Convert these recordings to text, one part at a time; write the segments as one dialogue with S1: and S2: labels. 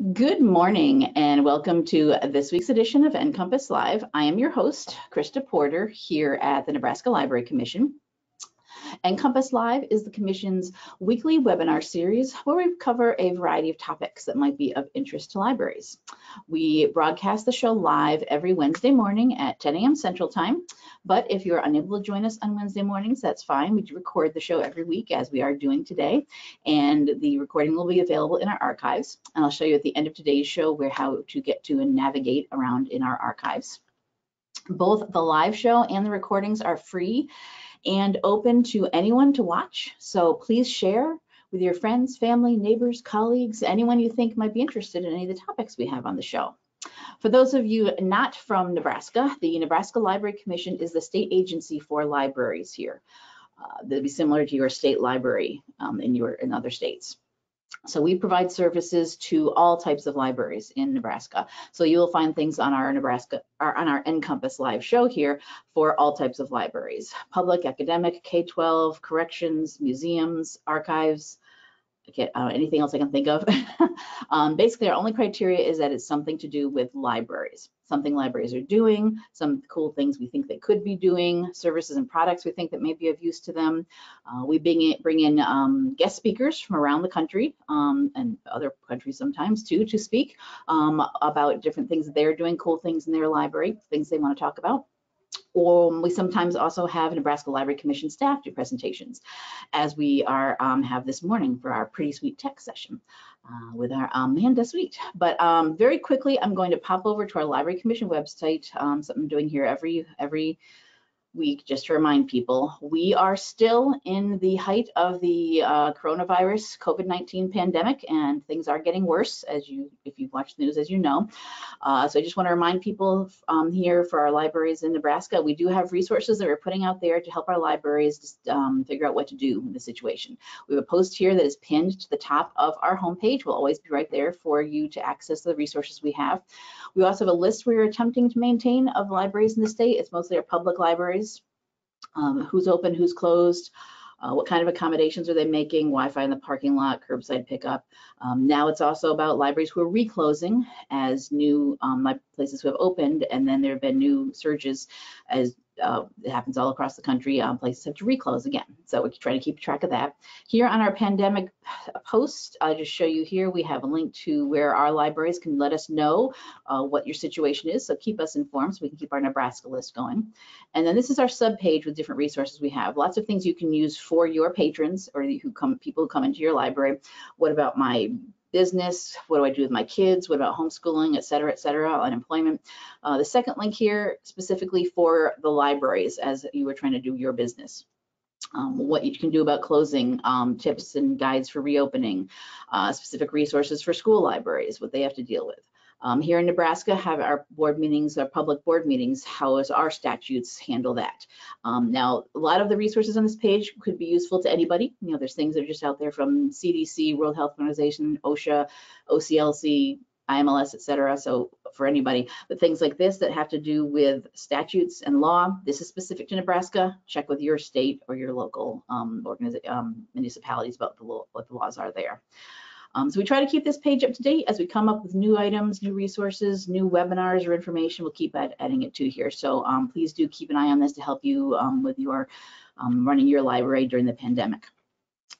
S1: Good morning and welcome to this week's edition of NCompass Live. I am your host, Krista Porter, here at the Nebraska Library Commission. NCompass Live is the Commission's weekly webinar series where we cover a variety of topics that might be of interest to libraries. We broadcast the show live every Wednesday morning at 10 a.m. Central Time, but if you're unable to join us on Wednesday mornings, that's fine. We record the show every week as we are doing today, and the recording will be available in our archives. And I'll show you at the end of today's show where how to get to and navigate around in our archives. Both the live show and the recordings are free and open to anyone to watch. So please share with your friends, family, neighbors, colleagues, anyone you think might be interested in any of the topics we have on the show. For those of you not from Nebraska, the Nebraska Library Commission is the state agency for libraries here. Uh, that'd be similar to your state library um, in your in other states. So we provide services to all types of libraries in Nebraska. So you will find things on our Nebraska, or on our NCompass live show here for all types of libraries, public, academic, K-12, corrections, museums, archives, uh, anything else I can think of. um, basically, our only criteria is that it's something to do with libraries, something libraries are doing, some cool things we think they could be doing, services and products we think that may be of use to them. Uh, we bring in, bring in um, guest speakers from around the country um, and other countries sometimes too to speak um, about different things they're doing, cool things in their library, things they want to talk about. We sometimes also have Nebraska Library Commission staff do presentations, as we are um, have this morning for our Pretty Sweet Tech session uh, with our Amanda Sweet. But um, very quickly, I'm going to pop over to our Library Commission website, um, something I'm doing here every every week just to remind people we are still in the height of the uh, coronavirus COVID-19 pandemic and things are getting worse as you if you've watched the news as you know. Uh, so I just want to remind people um, here for our libraries in Nebraska we do have resources that we're putting out there to help our libraries just um, figure out what to do in the situation. We have a post here that is pinned to the top of our homepage will always be right there for you to access the resources we have. We also have a list we're attempting to maintain of libraries in the state. It's mostly our public libraries um, who's open, who's closed, uh, what kind of accommodations are they making, Wi-Fi in the parking lot, curbside pickup. Um, now it's also about libraries who are reclosing as new um, places who have opened, and then there have been new surges as uh, it happens all across the country. Um, places have to reclose again. So we try to keep track of that. Here on our pandemic post, I'll just show you here, we have a link to where our libraries can let us know uh, what your situation is. So keep us informed so we can keep our Nebraska list going. And then this is our sub page with different resources we have. Lots of things you can use for your patrons or who come, people who come into your library. What about my business? What do I do with my kids? What about homeschooling, et cetera, et cetera, unemployment? Uh, the second link here specifically for the libraries as you were trying to do your business. Um, what you can do about closing, um, tips and guides for reopening, uh, specific resources for school libraries, what they have to deal with. Um, here in Nebraska, have our board meetings, our public board meetings, how does our statutes handle that? Um, now, a lot of the resources on this page could be useful to anybody. You know, there's things that are just out there from CDC, World Health Organization, OSHA, OCLC, IMLS, et cetera, so for anybody. But things like this that have to do with statutes and law, this is specific to Nebraska, check with your state or your local um, um, municipalities about the what the laws are there. Um, so we try to keep this page up to date as we come up with new items, new resources, new webinars or information. We'll keep add, adding it to here. So um, please do keep an eye on this to help you um, with your um, running your library during the pandemic.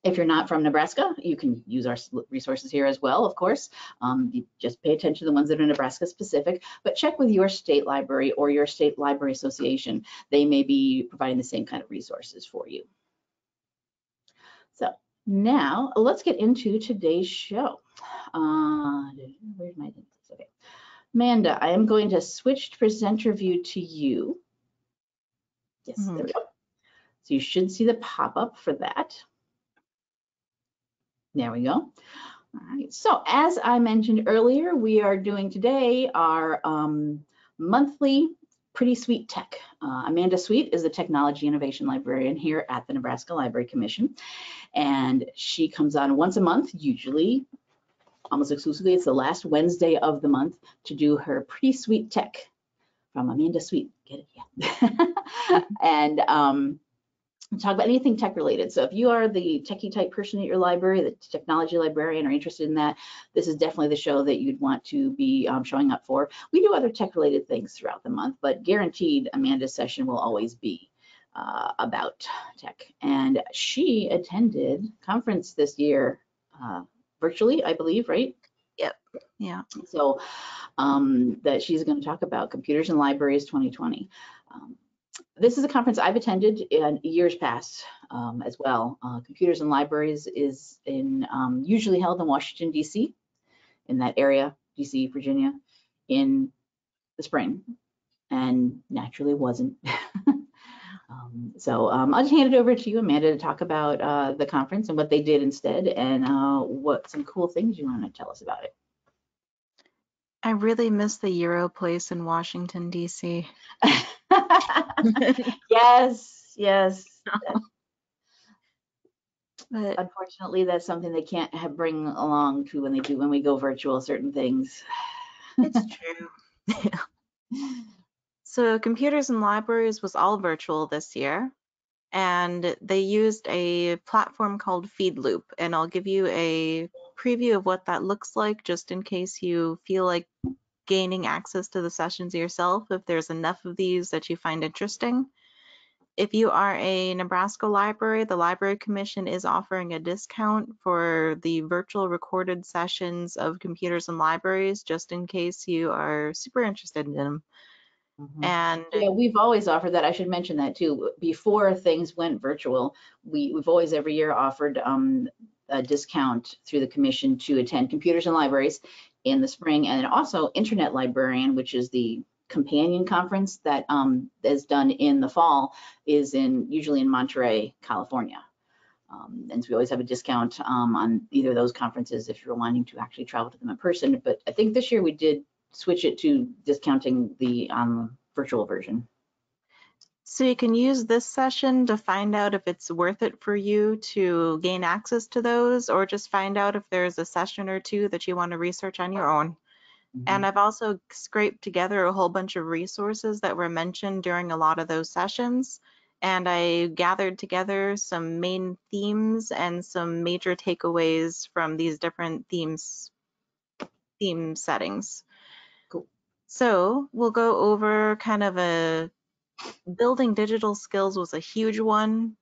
S1: If you're not from Nebraska, you can use our resources here as well, of course. Um, just pay attention to the ones that are Nebraska specific, but check with your state library or your state library association. They may be providing the same kind of resources for you. Now, let's get into today's show. Uh, where's my, okay. Amanda, I am going to switch presenter view to you. Yes, mm -hmm. there we go. So you should see the pop-up for that. There we go. All right, so as I mentioned earlier, we are doing today our um, monthly Pretty Sweet Tech. Uh, Amanda Sweet is the Technology Innovation Librarian here at the Nebraska Library Commission. And she comes on once a month, usually almost exclusively, it's the last Wednesday of the month to do her Pretty Sweet Tech from Amanda Sweet. Get it? Yeah. and um, talk about anything tech related. So if you are the techie type person at your library, the technology librarian are interested in that, this is definitely the show that you'd want to be um, showing up for. We do other tech related things throughout the month, but guaranteed Amanda's session will always be uh, about tech. And she attended conference this year uh, virtually, I believe, right?
S2: Yep. Yeah.
S1: So um, that she's going to talk about computers and libraries 2020. Um, this is a conference I've attended in years past um, as well. Uh, computers and libraries is in um, usually held in Washington D.C. in that area, D.C. Virginia, in the spring, and naturally wasn't. Um, so um, I'll just hand it over to you, Amanda, to talk about uh, the conference and what they did instead, and uh, what some cool things you want to tell us about it.
S2: I really miss the Euro place in Washington, D.C.
S1: yes, yes.
S2: But
S1: Unfortunately, that's something they can't have bring along to when they do when we go virtual certain things.
S2: it's true. So computers and libraries was all virtual this year and they used a platform called FeedLoop and I'll give you a preview of what that looks like just in case you feel like gaining access to the sessions yourself if there's enough of these that you find interesting. If you are a Nebraska library, the Library Commission is offering a discount for the virtual recorded sessions of computers and libraries just in case you are super interested in them.
S1: Mhm.
S2: And
S1: Yeah, we've always offered that. I should mention that too. Before things went virtual, we, we've always every year offered um, a discount through the commission to attend computers and libraries in the spring and also Internet Librarian, which is the companion conference that um, is done in the fall, is in usually in Monterey, California. Um, and so we always have a discount um, on either of those conferences if you're wanting to actually travel to them in person. But I think this year we did switch it to discounting the um, virtual version.
S2: So you can use this session to find out if it's worth it for you to gain access to those or just find out if there's a session or two that you want to research on your own. Mm-hmm. And I've also scraped together a whole bunch of resources that were mentioned during a lot of those sessions. And I gathered together some main themes and some major takeaways from these different themes, theme settings.
S1: Cool.
S2: So we'll go over kind of a building digital skills was a huge one.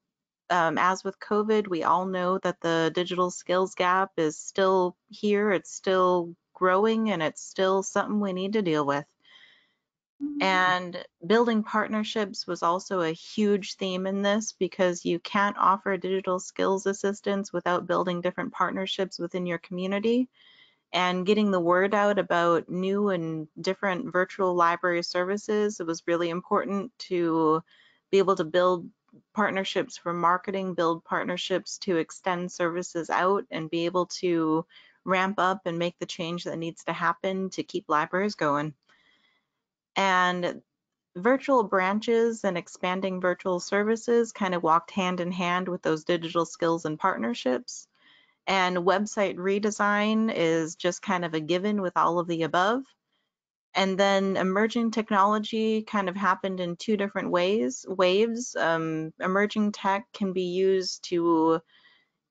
S2: Um, as with COVID, we all know that the digital skills gap is still here. It's still growing and it's still something we need to deal with. And building partnerships was also a huge theme in this because you can't offer digital skills assistance without building different partnerships within your community and getting the word out about new and different virtual library services. It was really important to be able to build partnerships for marketing, build partnerships to extend services out and be able to ramp up and make the change that needs to happen to keep libraries going. And virtual branches and expanding virtual services kind of walked hand in hand with those digital skills and partnerships. And website redesign is just kind of a given with all of the above. And then emerging technology kind of happened in two different ways, waves. Um, emerging tech can be used to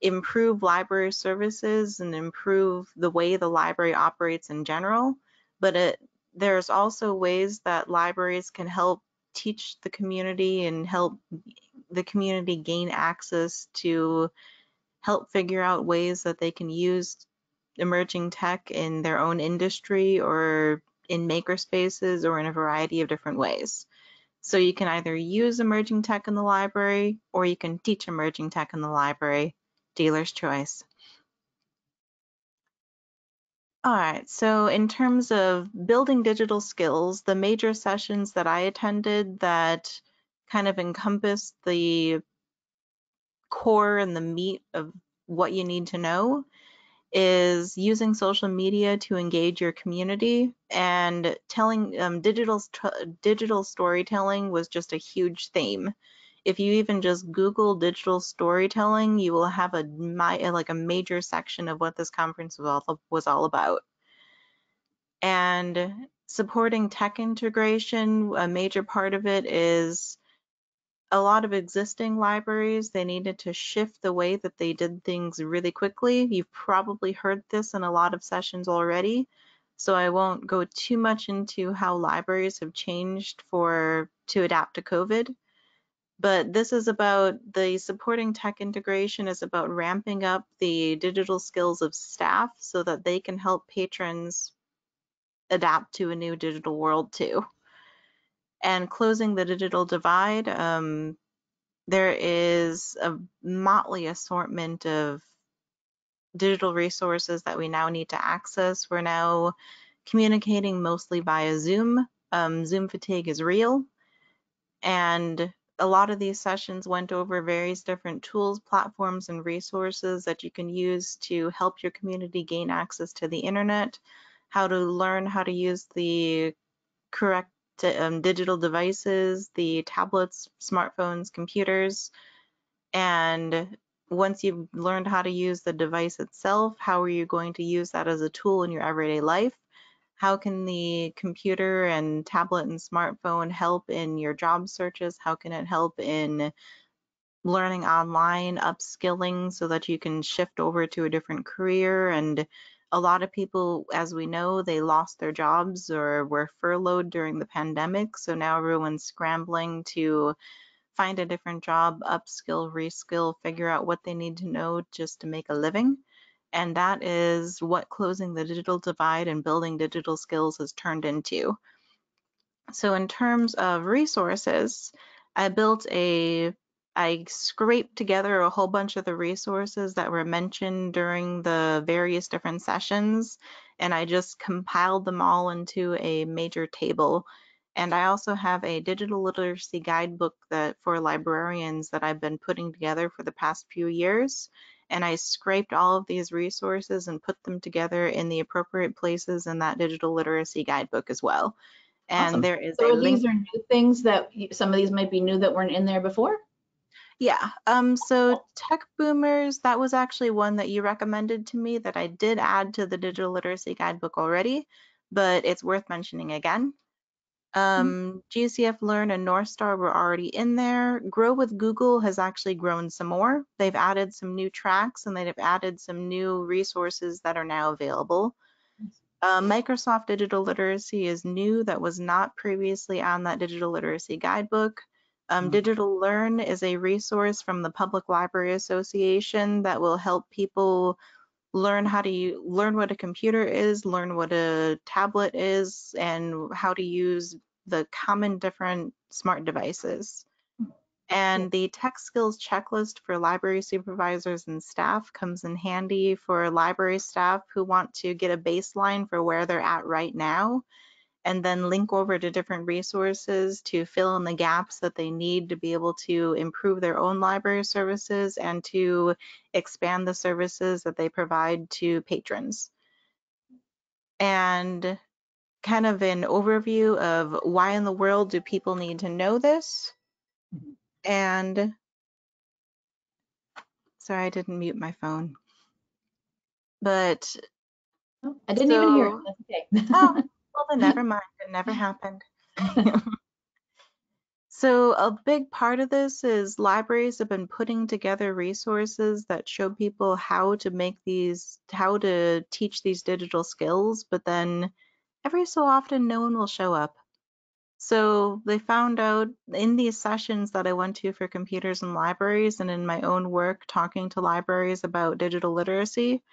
S2: improve library services and improve the way the library operates in general, but it, there's also ways that libraries can help teach the community and help the community gain access to help figure out ways that they can use emerging tech in their own industry or in maker spaces or in a variety of different ways. So you can either use emerging tech in the library or you can teach emerging tech in the library, dealer's choice. All right, so in terms of building digital skills, the major sessions that I attended that kind of encompassed the core and the meat of what you need to know is using social media to engage your community and telling um, digital digital storytelling was just a huge theme if you even just Google digital storytelling, you will have a my, like a major section of what this conference was all, was all about. And supporting tech integration, a major part of it is a lot of existing libraries, they needed to shift the way that they did things really quickly. You've probably heard this in a lot of sessions already, so I won't go too much into how libraries have changed for to adapt to COVID. But this is about the supporting tech integration is about ramping up the digital skills of staff so that they can help patrons adapt to a new digital world too and closing the digital divide. Um, there is a motley assortment of digital resources that we now need to access. We're now communicating mostly via Zoom. Um, Zoom fatigue is real. And a lot of these sessions went over various different tools, platforms, and resources that you can use to help your community gain access to the internet, how to learn how to use the correct um, digital devices, the tablets, smartphones, computers, and once you've learned how to use the device itself, how are you going to use that as a tool in your everyday life? How can the computer and tablet and smartphone help in your job searches? How can it help in learning online, upskilling so that you can shift over to a different career and a lot of people, as we know, they lost their jobs or were furloughed during the pandemic. So now everyone's scrambling to find a different job, upskill, reskill, figure out what they need to know just to make a living. And that is what closing the digital divide and building digital skills has turned into. So in terms of resources, I built a I scraped together a whole bunch of the resources that were mentioned during the various different sessions, and I just compiled them all into a major table. And I also have a digital literacy guidebook that for librarians that I've been putting together for the past few years. And I scraped all of these resources and put them together in the appropriate places in that digital literacy guidebook as well. And
S1: Awesome.
S2: there is
S1: So
S2: a link.
S1: these are new things that, some of these might be new that weren't in there before?
S2: Yeah. Um, so Tech Boomers, that was actually one that you recommended to me that I did add to the digital literacy guidebook already, but it's worth mentioning again. Um, GCF Learn and North Star were already in there. Grow with Google has actually grown some more. They've added some new tracks and they've added some new resources that are now available. Uh, Microsoft Digital Literacy is new that was not previously on that digital literacy guidebook. Um,
S1: Mhm.
S2: Digital Learn is a resource from the Public Library Association that will help people learn how to learn what a computer is, learn what a tablet is, and how to use the common different smart devices. And the tech skills checklist for library supervisors and staff comes in handy for library staff who want to get a baseline for where they're at right now and then link over to different resources to fill in the gaps that they need to be able to improve their own library services and to expand the services that they provide to patrons. And kind of an overview of why in the world do people need to know this?
S1: Mhm.
S2: And sorry, I didn't mute my phone. But
S1: Oh, I didn't even hear it. That's okay.
S2: oh, well then never mind. It never happened. So a big part of this is libraries have been putting together resources that show people how to make these, how to teach these digital skills, but then every so often no one will show up. So they found out in these sessions that I went to for computers and libraries and in my own work talking to libraries about digital literacy,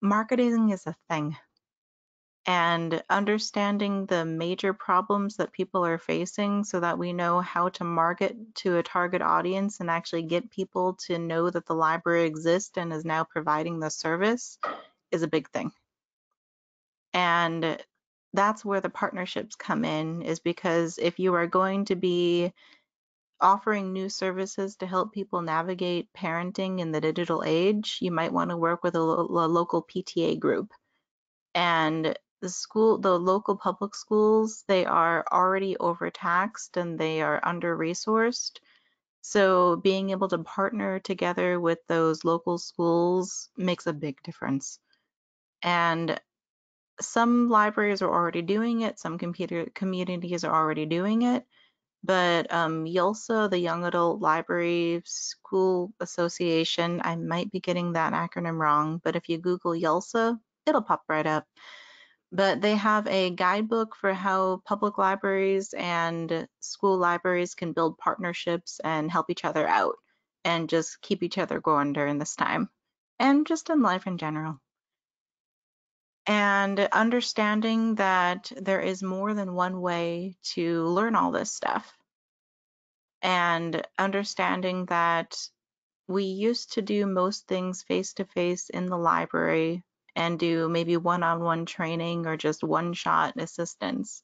S2: marketing is a thing and understanding the major problems that people are facing so that we know how to market to a target audience and actually get people to know that the library exists and is now providing the service is a big thing. And that's where the partnerships come in is because if you are going to be offering new services to help people navigate parenting in the digital age, you might want to work with a, lo- a local PTA group. And the school, the local public schools, they are already overtaxed and they are under resourced. So being able to partner together with those local schools makes a big difference. And some libraries are already doing it, some computer communities are already doing it. but um, the Young Adult Library School Association, I might be getting that acronym wrong, but if you Google YALSA, it'll pop right up. But they have a guidebook for how public libraries and school libraries can build partnerships and help each other out and just keep each other going during this time and just in life in general. And understanding that there is more than one way to learn all this stuff. And understanding that we used to do most things face to face in the library and do maybe one on one training or just one shot assistance.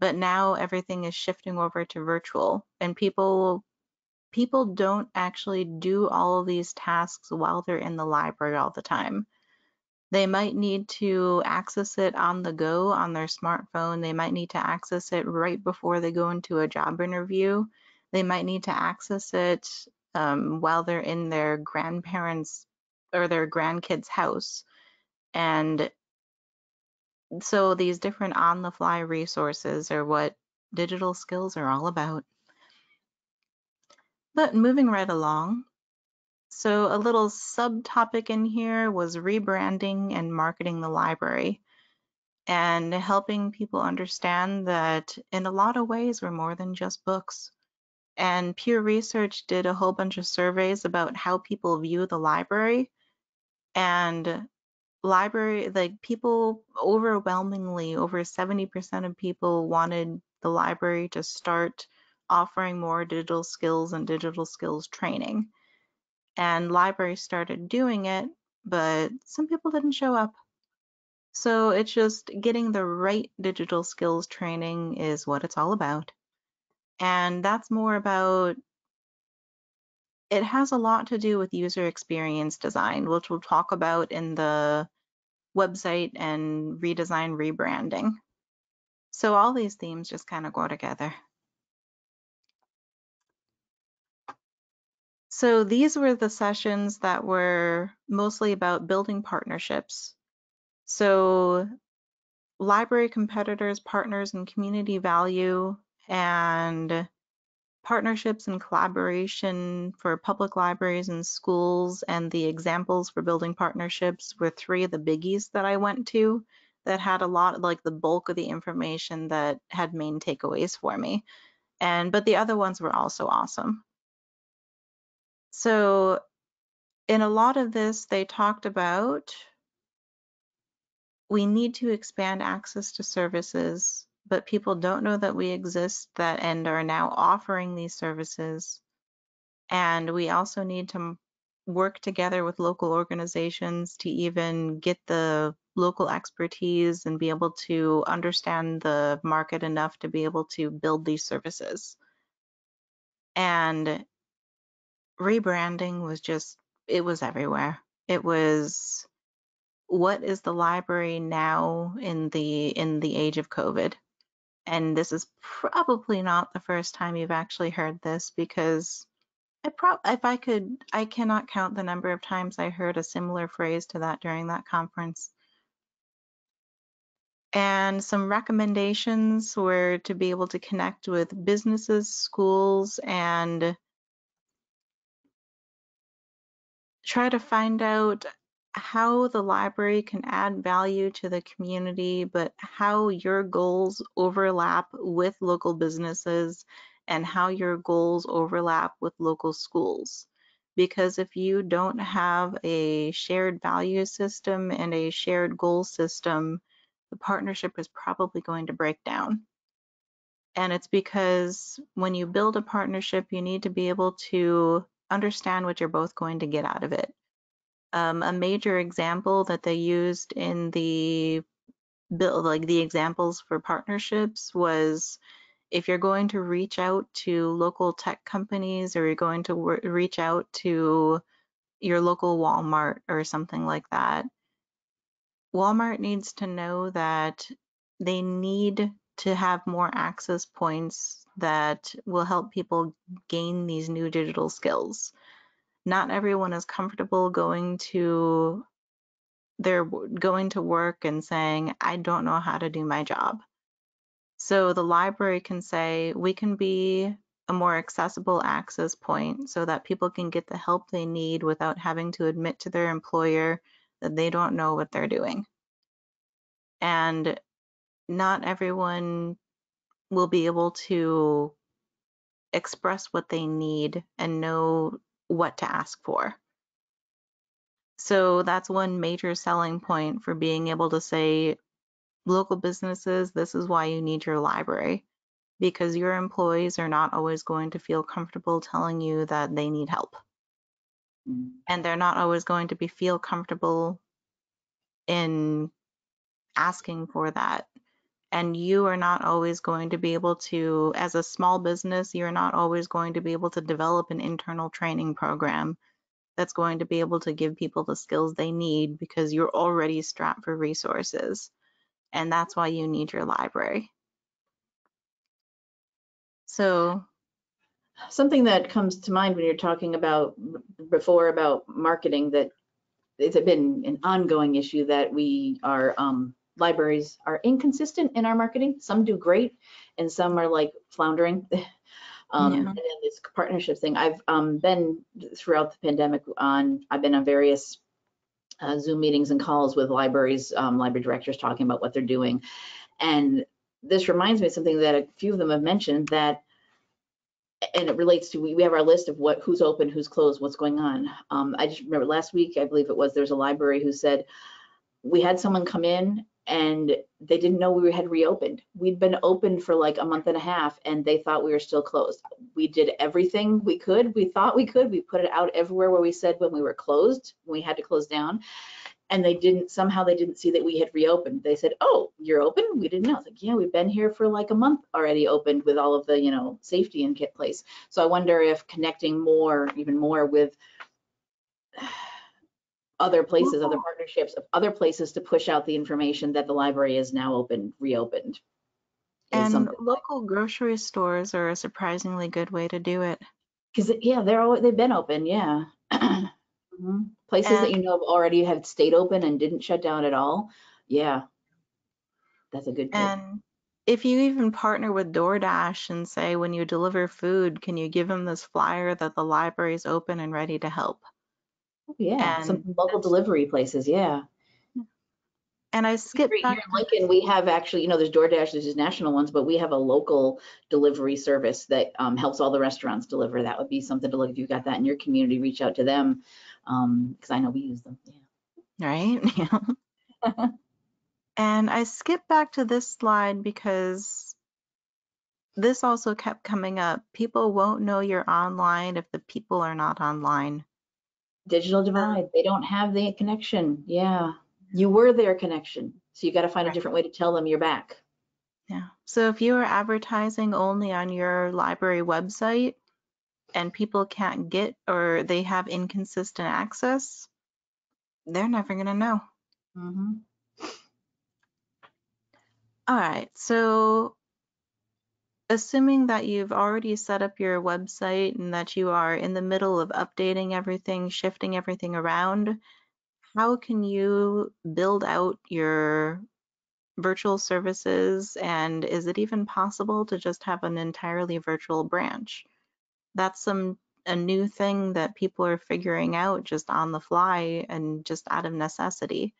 S2: But now everything is shifting over to virtual and people people don't actually do all of these tasks while they're in the library all the time. They might need to access it on the go on their smartphone. They might need to access it right before they go into a job interview. They might need to access it um, while they're in their grandparents' or their grandkids' house. And so these different on the fly resources are what digital skills are all about. But moving right along, so a little subtopic in here was rebranding and marketing the library and helping people understand that in a lot of ways we're more than just books. And Pew Research did a whole bunch of surveys about how people view the library and library like people overwhelmingly over 70% of people wanted the library to start offering more digital skills and digital skills training. And libraries started doing it, but some people didn't show up. So it's just getting the right digital skills training is what it's all about. And that's more about, it has a lot to do with user experience design, which we'll talk about in the website and redesign rebranding. So all these themes just kind of go together. So these were the sessions that were mostly about building partnerships. So library competitors, partners, and community value, and partnerships and collaboration for public libraries and schools, and the examples for building partnerships were three of the biggies that I went to that had a lot, like the bulk of the information that had main takeaways for me. And, but the other ones were also awesome. So in a lot of this, they talked about we need to expand access to services, but people don't know that we exist that and are now offering these services. And we also need to work together with local organizations to even get the local expertise and be able to understand the market enough to be able to build these services. And rebranding was just, it was everywhere. It was, what is the library now in the in the age of COVID? And this is probably not the first time you've actually heard this because I prob if I could, I cannot count the number of times I heard a similar phrase to that during that conference. And some recommendations were to be able to connect with businesses, schools, and try to find out how the library can add value to the community, but how your goals overlap with local businesses and how your goals overlap with local schools. Because if you don't have a shared value system and a shared goal system, the partnership is probably going to break down. And it's because when you build a partnership, you need to be able to understand what you're both going to get out of it. Um, a major example that they used in the bill, like the examples for partnerships was if you're going to reach out to local tech companies or you're going to reach out to your local Walmart or something like that, Walmart needs to know that they need to have more access points that will help people gain these new digital skills. Not everyone is comfortable going to they're going to work and saying, I don't know how to do my job. So the library can say, we can be a more accessible access point so that people can get the help they need without having to admit to their employer that they don't know what they're doing. And not everyone will be able to express what they need and know what to ask for. So that's one major selling point for being able to say, local businesses, this is why you need your library because your employees are not always going to feel comfortable telling you that they need help.
S1: Mm.
S2: And they're not always going to be feel comfortable in asking for that. And you are not always going to be able to, as a small business, you're not always going to be able to develop an internal training program that's going to be able to give people the skills they need because you're already strapped for resources. And that's why you need your library. So
S1: Something that comes to mind when you're talking about before about marketing that it's been an ongoing issue that we are um, libraries are inconsistent in our marketing. Some do great and some are like floundering. Um,
S2: Yeah.
S1: And then this partnership thing, I've um, been throughout the pandemic on, I've been on various uh, Zoom meetings and calls with libraries, um, library directors talking about what they're doing. And this reminds me of something that a few of them have mentioned that, and it relates to, we, we have our list of what, who's open, who's closed, what's going on. Um, I just remember last week, I believe it was, there's a library who said, we had someone come in and they didn't know we had reopened. We'd been open for like a month and a half and they thought we were still closed. We did everything we could. We thought we could. We put it out everywhere where we said when we were closed, when we had to close down. And they didn't, somehow they didn't see that we had reopened. They said, oh, you're open? We didn't know. Like, yeah, we've been here for like a month already opened with all of the, you know, safety in kit place. So I wonder if connecting more, even more with other places, other partnerships, of other places to push out the information that the library is now open, reopened.
S2: And local grocery stores are a surprisingly good way to do it.
S1: Because yeah, they're always, they've been open, yeah. Mhm. Places that you know have already had stayed open and didn't shut down at all. Yeah, that's a good tip.
S2: And if you even partner with DoorDash and say, when you deliver food, can you give them this flyer that the library is open and ready to help?
S1: Oh, Yeah, some local delivery places. Yeah.
S2: And I skipped
S1: Here
S2: back.
S1: in Lincoln, we have actually, you know, there's DoorDash, there's national ones, but we have a local delivery service that um, helps all the restaurants deliver. That would be something to look, if you've got that in your community, reach out to them. Um, because I know we use them. Yeah.
S2: right? Yeah. and I skipped back to this slide because this also kept coming up. People won't know you're online if the people are not online.
S1: Digital divide, they don't have the connection. Yeah. You were their connection. So you got to find a different way to tell them you're back.
S2: Yeah. So if you are advertising only on your library website and people can't get or they have inconsistent access, they're never going to know.
S1: Mm -hmm.
S2: All right. So assuming that you've already set up your website and that you are in the middle of updating everything, shifting everything around, how can you build out your virtual services? And is it even possible to just have an entirely virtual branch? That's some a new thing that people are figuring out just on the fly and just out of necessity.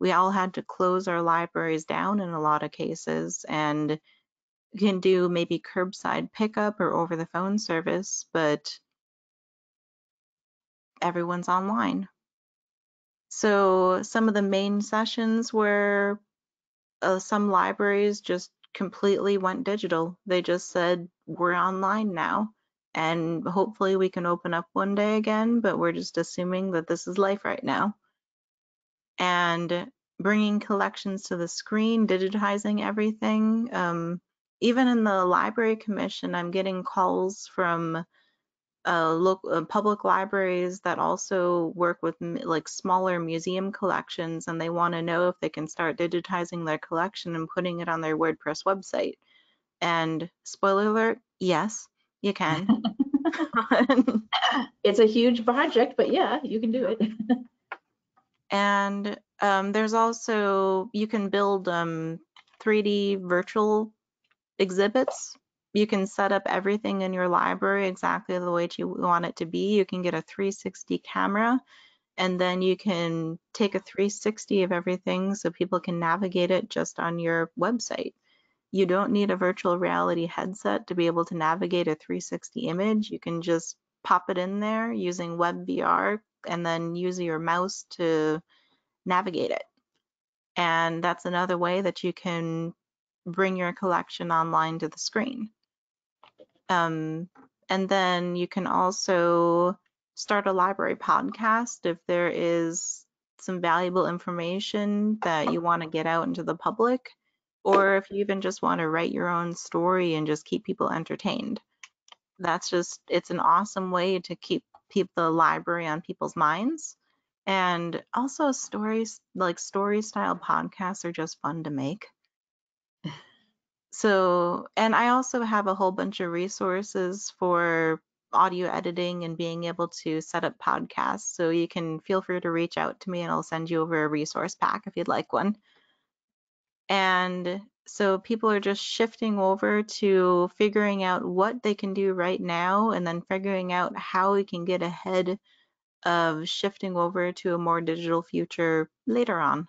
S2: We all had to close our libraries down in a lot of cases and can do maybe curbside pickup or over the phone service, but everyone's online. So some of the main sessions were uh, some libraries just completely went digital. They just said, we're online now. And hopefully we can open up one day again, but we're just assuming that this is life right now. And bringing collections to the screen, digitizing everything. Um, even in the library commission, I'm getting calls from uh, local uh, public libraries that also work with like smaller museum collections, and they want to know if they can start digitizing their collection and putting it on their WordPress website. And spoiler alert, yes, you can.
S1: It's a huge project, but yeah, you can do it.
S2: and um, there's also you can build um, 3D virtual exhibits, you can set up everything in your library exactly the way you want it to be. You can get a 360 camera and then you can take a 360 of everything so people can navigate it just on your website. You don't need a virtual reality headset to be able to navigate a 360 image. You can just pop it in there using WebVR and then use your mouse to navigate it. And that's another way that you can bring your collection online to the screen. Um, and then you can also start a library podcast if there is some valuable information that you want to get out into the public, or if you even just want to write your own story and just keep people entertained. That's just, it's an awesome way to keep keep the library on people's minds. And also stories, like story style podcasts are just fun to make. So, and I also have a whole bunch of resources for audio editing and being able to set up podcasts. So you can feel free to reach out to me and I'll send you over a resource pack if you'd like one. And so people are just shifting over to figuring out what they can do right now and then figuring out how we can get ahead of shifting over to a more digital future later on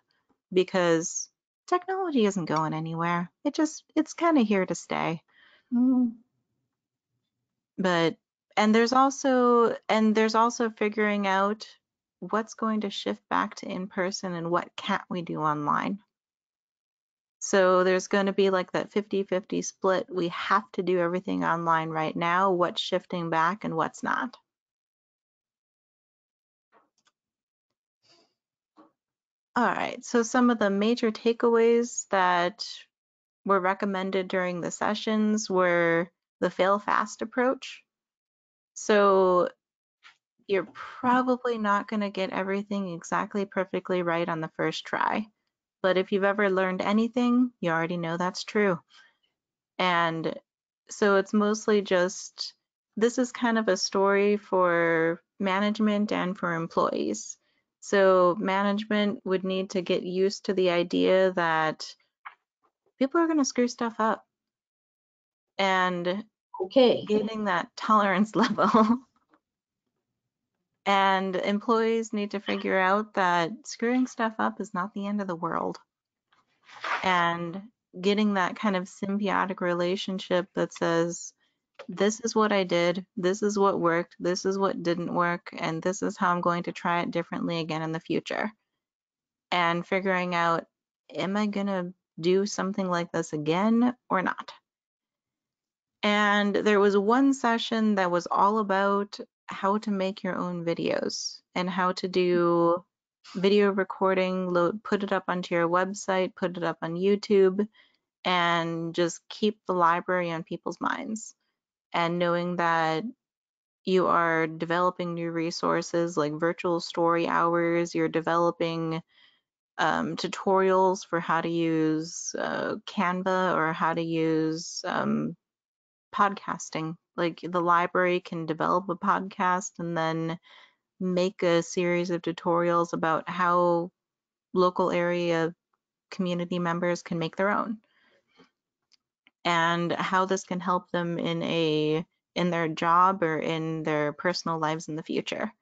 S2: because technology isn't going anywhere. It just it's kind of here to stay. Mm. But and there's also and there's also figuring out what's going to shift back to in person and what can't we do online. So there's going to be like that 50-50 split. We have to do everything online right now. What's shifting back and what's not. All right, so some of the major takeaways that were recommended during the sessions were the fail fast approach. So you're probably not going to get everything exactly perfectly right on the first try. But if you've ever learned anything, you already know that's true. And so it's mostly just this is kind of a story for management and for employees. So management would need to get used to the idea that people are going to screw stuff up. And
S1: okay,
S2: getting that tolerance level. and employees need to figure out that screwing stuff up is not the end of the world. And getting that kind of symbiotic relationship that says, this is what I did, this is what worked, this is what didn't work, and this is how I'm going to try it differently again in the future. And figuring out, am I going to do something like this again or not? And there was one session that was all about how to make your own videos and how to do video recording, load, put it up onto your website, put it up on YouTube, and just keep the library on people's minds and knowing that you are developing new resources like virtual story hours, you're developing um, tutorials for how to use uh, Canva or how to use um, podcasting. Like the library can develop a podcast and then make a series of tutorials about how local area community members can make their own and how this can help them in a in their job or in their personal lives in the future.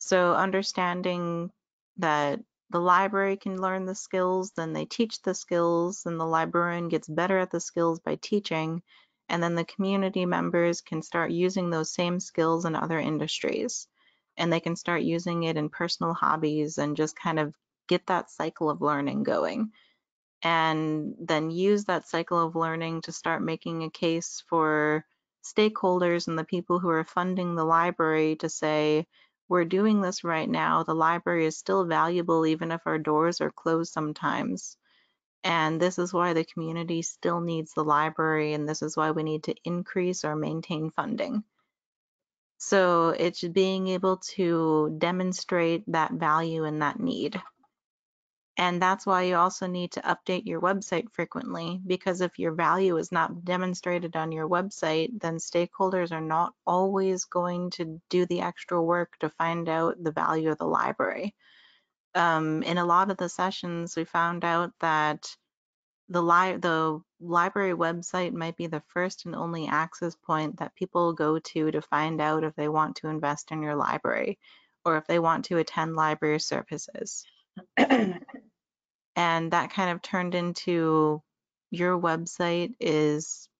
S2: So understanding that the library can learn the skills, then they teach the skills, and the librarian gets better at the skills by teaching, and then the community members can start using those same skills in other industries. And they can start using it in personal hobbies and just kind of get that cycle of learning going and then use that cycle of learning to start making a case for stakeholders and the people who are funding the library to say, we're doing this right now. The library is still valuable even if our doors are closed sometimes. And this is why the community still needs the library, and this is why we need to increase or maintain funding. So it's being able to demonstrate that value and that need. And that's why you also need to update your website frequently because if your value is not demonstrated on your website, then stakeholders are not always going to do the extra work to find out the value of the library. Um, in a lot of the sessions, we found out that the li the library website might be the first and only access point that people go to to find out if they want to invest in your library or if they want to attend library services. and that kind of turned into your website is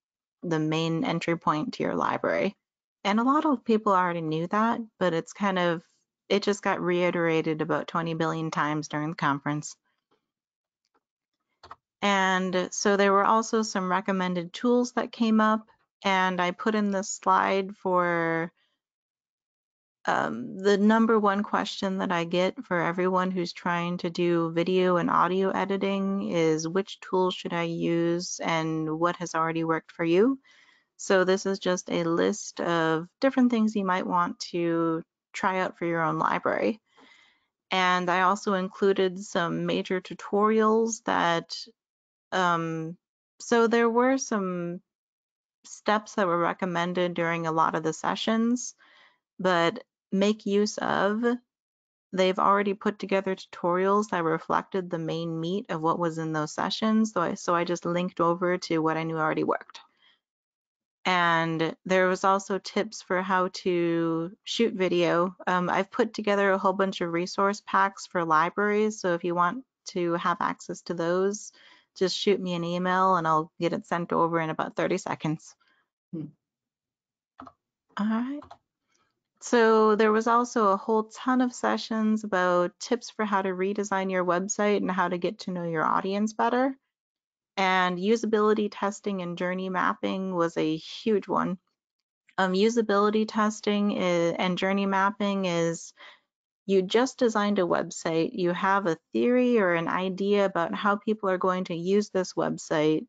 S2: the main entry point to your library. And a lot of people already knew that, but it's kind of, it just got reiterated about 20 billion times during the conference. And so there were also some recommended tools that came up, and I put in this slide for um, the number one question that I get for everyone who's trying to do video and audio editing is which tools should I use and what has already worked for you. So this is just a list of different things you might want to try out for your own library. And I also included some major tutorials that, um, so there were some steps that were recommended during a lot of the sessions, but make use of, they've already put together tutorials that reflected the main meat of what was in those sessions. So I, so I just linked over to what I knew already worked. And there was also tips for how to shoot video. Um, I've put together a whole bunch of resource packs for libraries. So if you want to have access to those, just shoot me an email and I'll get it sent over in about 30 seconds. Hmm. All right. So there was also a whole ton of sessions about tips for how to redesign your website and how to get to know your audience better. And usability testing and journey mapping was a huge one. Um, usability testing is, and journey mapping is you just designed a website, you have a theory or an idea about how people are going to use this website,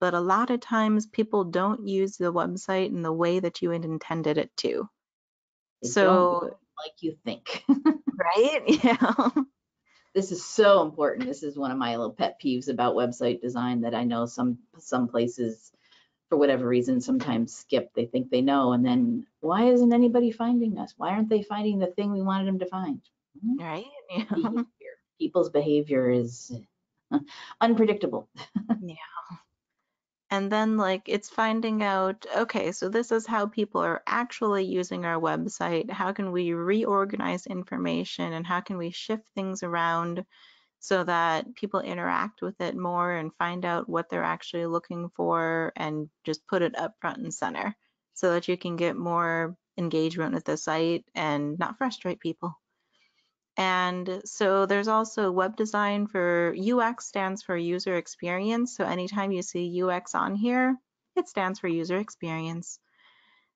S2: but a lot of times people don't use the website in the way that you intended it to.
S1: They
S2: So,
S1: like you think.
S2: right? Yeah.
S1: this is so important. This is one of my little pet peeves about website design that I know some some places, for whatever reason, sometimes skip. They think they know, and then why isn't anybody finding us? Why aren't they finding the thing we wanted them to find? Hmm,
S2: Right? Yeah.
S1: Behavior. People's behavior is unpredictable.
S2: Yeah. And then like it's finding out, okay, so this is how people are actually using our website. How can we reorganize information and how can we shift things around so that people interact with it more and find out what they're actually looking for and just put it up front and center so that you can get more engagement with the site and not frustrate people. And so there's also web design for UX stands for user experience. So anytime you see UX on here, it stands for user experience.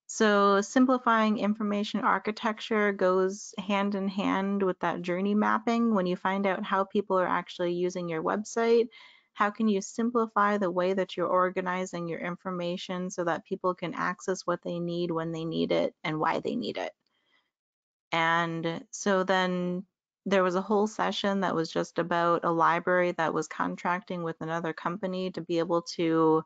S2: So simplifying information architecture goes hand in hand with that journey mapping. When you find out how people are actually using your website, how can you simplify the way that you're organizing your information so that people can access what they need when they need it and why they need it? And so then there was a whole session that was just about a library that was contracting with another company to be able to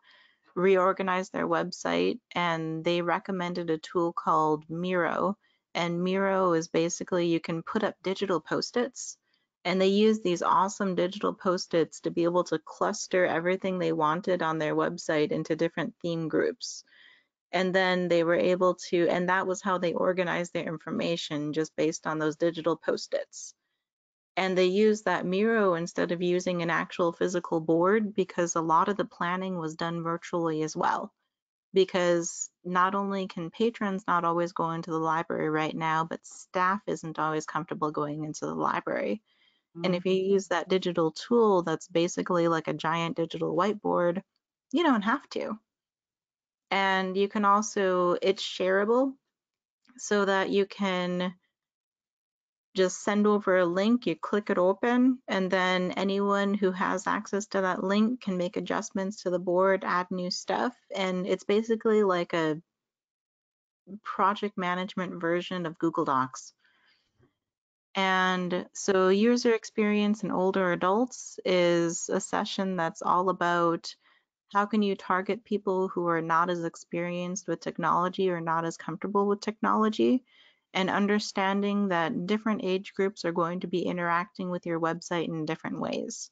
S2: reorganize their website. And they recommended a tool called Miro. And Miro is basically you can put up digital post-its and they use these awesome digital post-its to be able to cluster everything they wanted on their website into different theme groups and then they were able to and that was how they organized their information just based on those digital post-its. And they used that Miro instead of using an actual physical board because a lot of the planning was done virtually as well. Because not only can patrons not always go into the library right now but staff isn't always comfortable going into the library. And if you
S1: Mm-hmm.
S2: use that digital tool that's basically like a giant digital whiteboard you don't have to and you can also it's shareable so that you can just send over a link you click it open and then anyone who has access to that link can make adjustments to the board add new stuff and it's basically like a project management version of google docs. And so user experience in older adults is a session that's all about how can you target people who are not as experienced with technology or not as comfortable with technology and understanding that different age groups are going to be interacting with your website in different ways.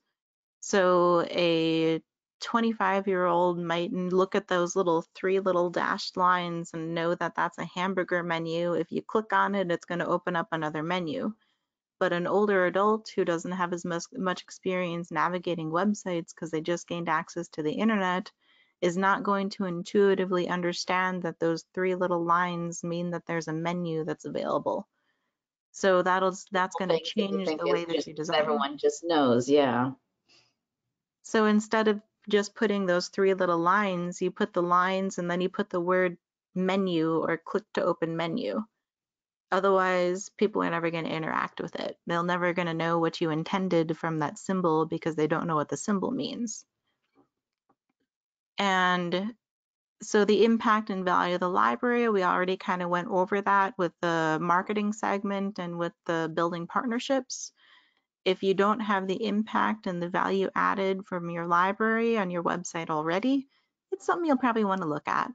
S2: So a 25 year old might look at those little three little dashed lines and know that that's a hamburger menu. If you click on it, it's going to open up another menu. But an older adult who doesn't have as much experience navigating websites because they just gained access to the internet is not going to intuitively understand that those three little lines mean that there's a menu that's available. So that'll that's going to change the way that you design.
S1: Everyone just knows, yeah.
S2: So instead of just putting those three little lines, you put the lines and then you put the word menu or click to open menu. Otherwise, people are never going to interact with it. They're never going to know what you intended from that symbol because they don't know what the symbol means. And so the impact and value of the library, we already kind of went over that with the marketing segment and with the building partnerships. If you don't have the impact and the value added from your library on your website already, it's something you'll probably want to look at.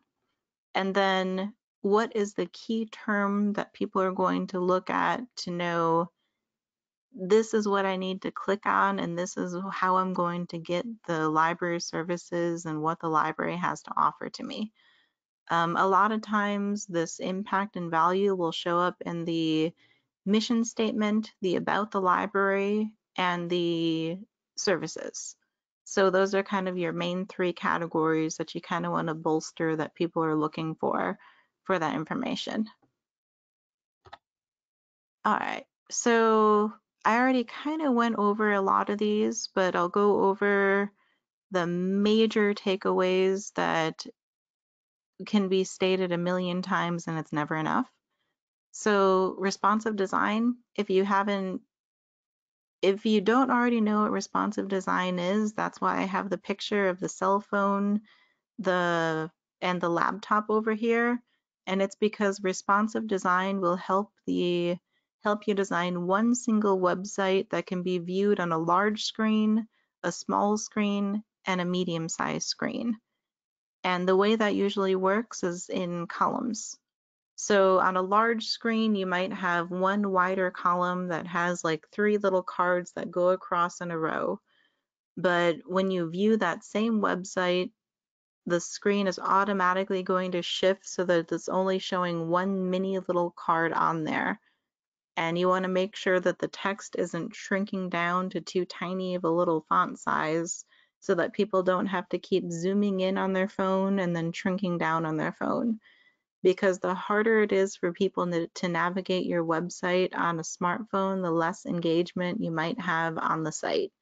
S2: And then what is the key term that people are going to look at to know this is what I need to click on and this is how I'm going to get the library services and what the library has to offer to me. Um, a lot of times this impact and value will show up in the mission statement, the about the library, and the services. So those are kind of your main three categories that you kind of want to bolster that people are looking for for that information. All right, so I already kind of went over a lot of these, but I'll go over the major takeaways that can be stated a million times and it's never enough. So responsive design, if you haven't, if you don't already know what responsive design is, that's why I have the picture of the cell phone, the and the laptop over here. And it's because responsive design will help the help you design one single website that can be viewed on a large screen, a small screen, and a medium-sized screen. And the way that usually works is in columns. So on a large screen, you might have one wider column that has like three little cards that go across in a row. But when you view that same website, the screen is automatically going to shift so that it's only showing one mini little card on there and you want to make sure that the text isn't shrinking down to too tiny of a little font size so that people don't have to keep zooming in on their phone and then shrinking down on their phone. Because the harder it is for people to navigate your website on a smartphone, the less engagement you might have on the site.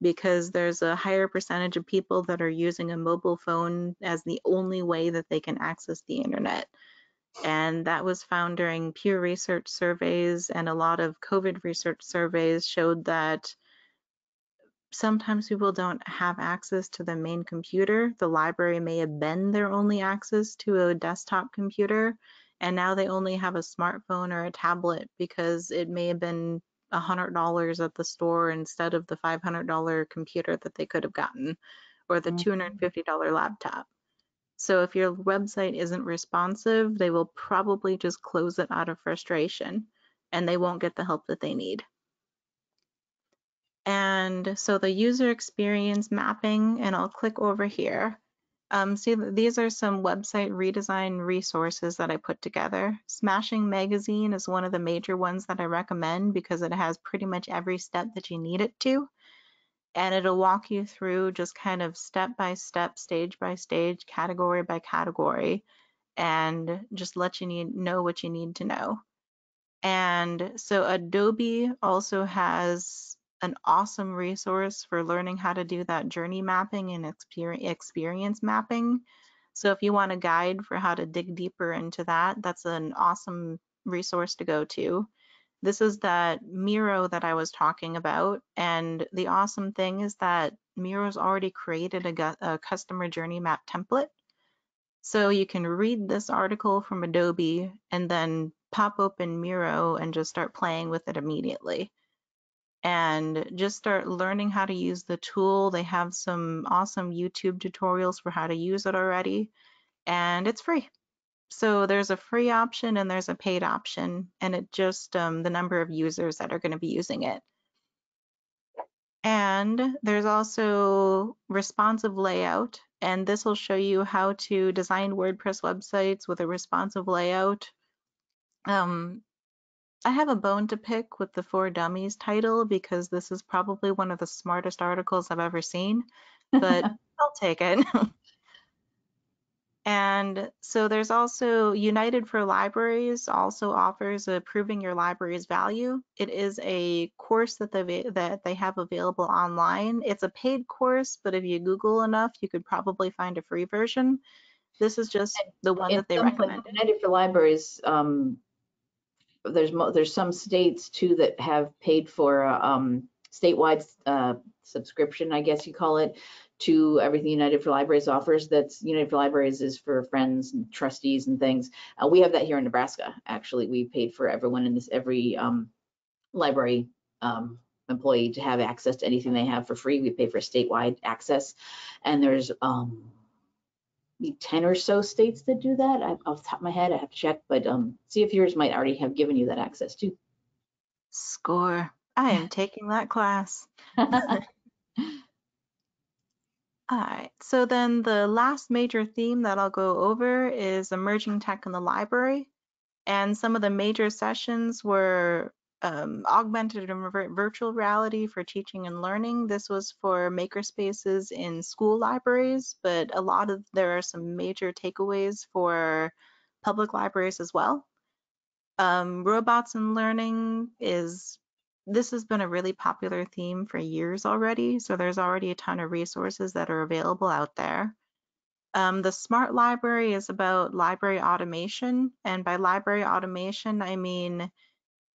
S2: Because there's a higher percentage of people that are using a mobile phone as the only way that they can access the internet. And that was found during Pew Research surveys and a lot of COVID research surveys showed that sometimes people don't have access to the main computer. The library may have been their only access to a desktop computer, and now they only have a smartphone or a tablet because it may have been $100 at the store instead of the $500 computer that they could have gotten or the $250 mm-hmm. laptop. So if your website isn't responsive, they will probably just close it out of frustration and they won't get the help that they need. And so the user experience mapping, and I'll click over here. Um, see, these are some website redesign resources that I put together. Smashing Magazine is one of the major ones that I recommend because it has pretty much every step that you need it to and it'll walk you through just kind of step by step, stage by stage, category by category, and just let you need, know what you need to know. And so Adobe also has an awesome resource for learning how to do that journey mapping and experience mapping. So if you want a guide for how to dig deeper into that, that's an awesome resource to go to. This is that Miro that I was talking about. And the awesome thing is that Miro's already created a, a customer journey map template. So you can read this article from Adobe and then pop open Miro and just start playing with it immediately. And just start learning how to use the tool. They have some awesome YouTube tutorials for how to use it already. And it's free. So there's a free option and there's a paid option, and it just um, the number of users that are going to be using it. And there's also responsive layout, and this will show you how to design WordPress websites with a responsive layout. Um, I have a bone to pick with the For Dummies title because this is probably one of the smartest articles I've ever seen, but I'll take it. And so there's also United for Libraries also offers a Proving Your Library's Value. It is a course that they that they have available online. It's a paid course, but if you Google enough, you could probably find a free version. This is just the one that they recommend.
S1: United for Libraries, um, there's there's some states too that have paid for um, statewide uh, subscription, I guess you call it, to everything United for Libraries offers. That's United for Libraries is for friends and trustees and things. Uh, we have that here in Nebraska. Actually, we paid for everyone in this every um, library um, employee to have access to anything they have for free. We pay for statewide access, and there's um, 10 or so states that do that. I, off the top of my head, I have to check, but um, see if yours might already have given you that access too.
S2: Score. I am taking that class. All right, so then the last major theme that I'll go over is emerging tech in the library. And some of the major sessions were um, augmented and virtual reality for teaching and learning. This was for makerspaces in school libraries, but a lot of there are some major takeaways for public libraries as well. Um, robots and learning is this has been a really popular theme for years already, so there's already a ton of resources that are available out there. Um, the smart library is about library automation, and by library automation, I mean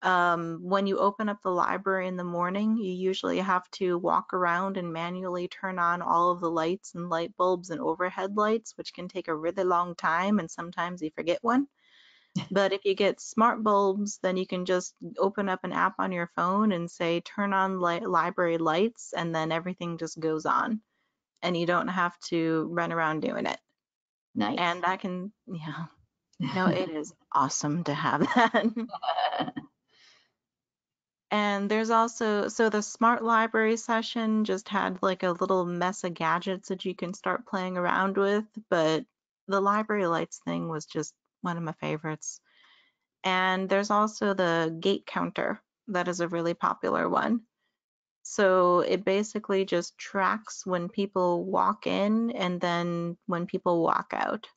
S2: um, when you open up the library in the morning, you usually have to walk around and manually turn on all of the lights and light bulbs and overhead lights, which can take a really long time, and sometimes you forget one. But if you get smart bulbs, then you can just open up an app on your phone and say, turn on li library lights, and then everything just goes on. And you don't have to run around doing it.
S1: Nice.
S2: And I can, yeah. No, it is awesome to have that. And there's also, so the smart library session just had like a little mess of gadgets that you can start playing around with, but the library lights thing was just one of my favorites. And there's also the gate counter that is a really popular one. So it basically just tracks when people walk in and then when people walk out.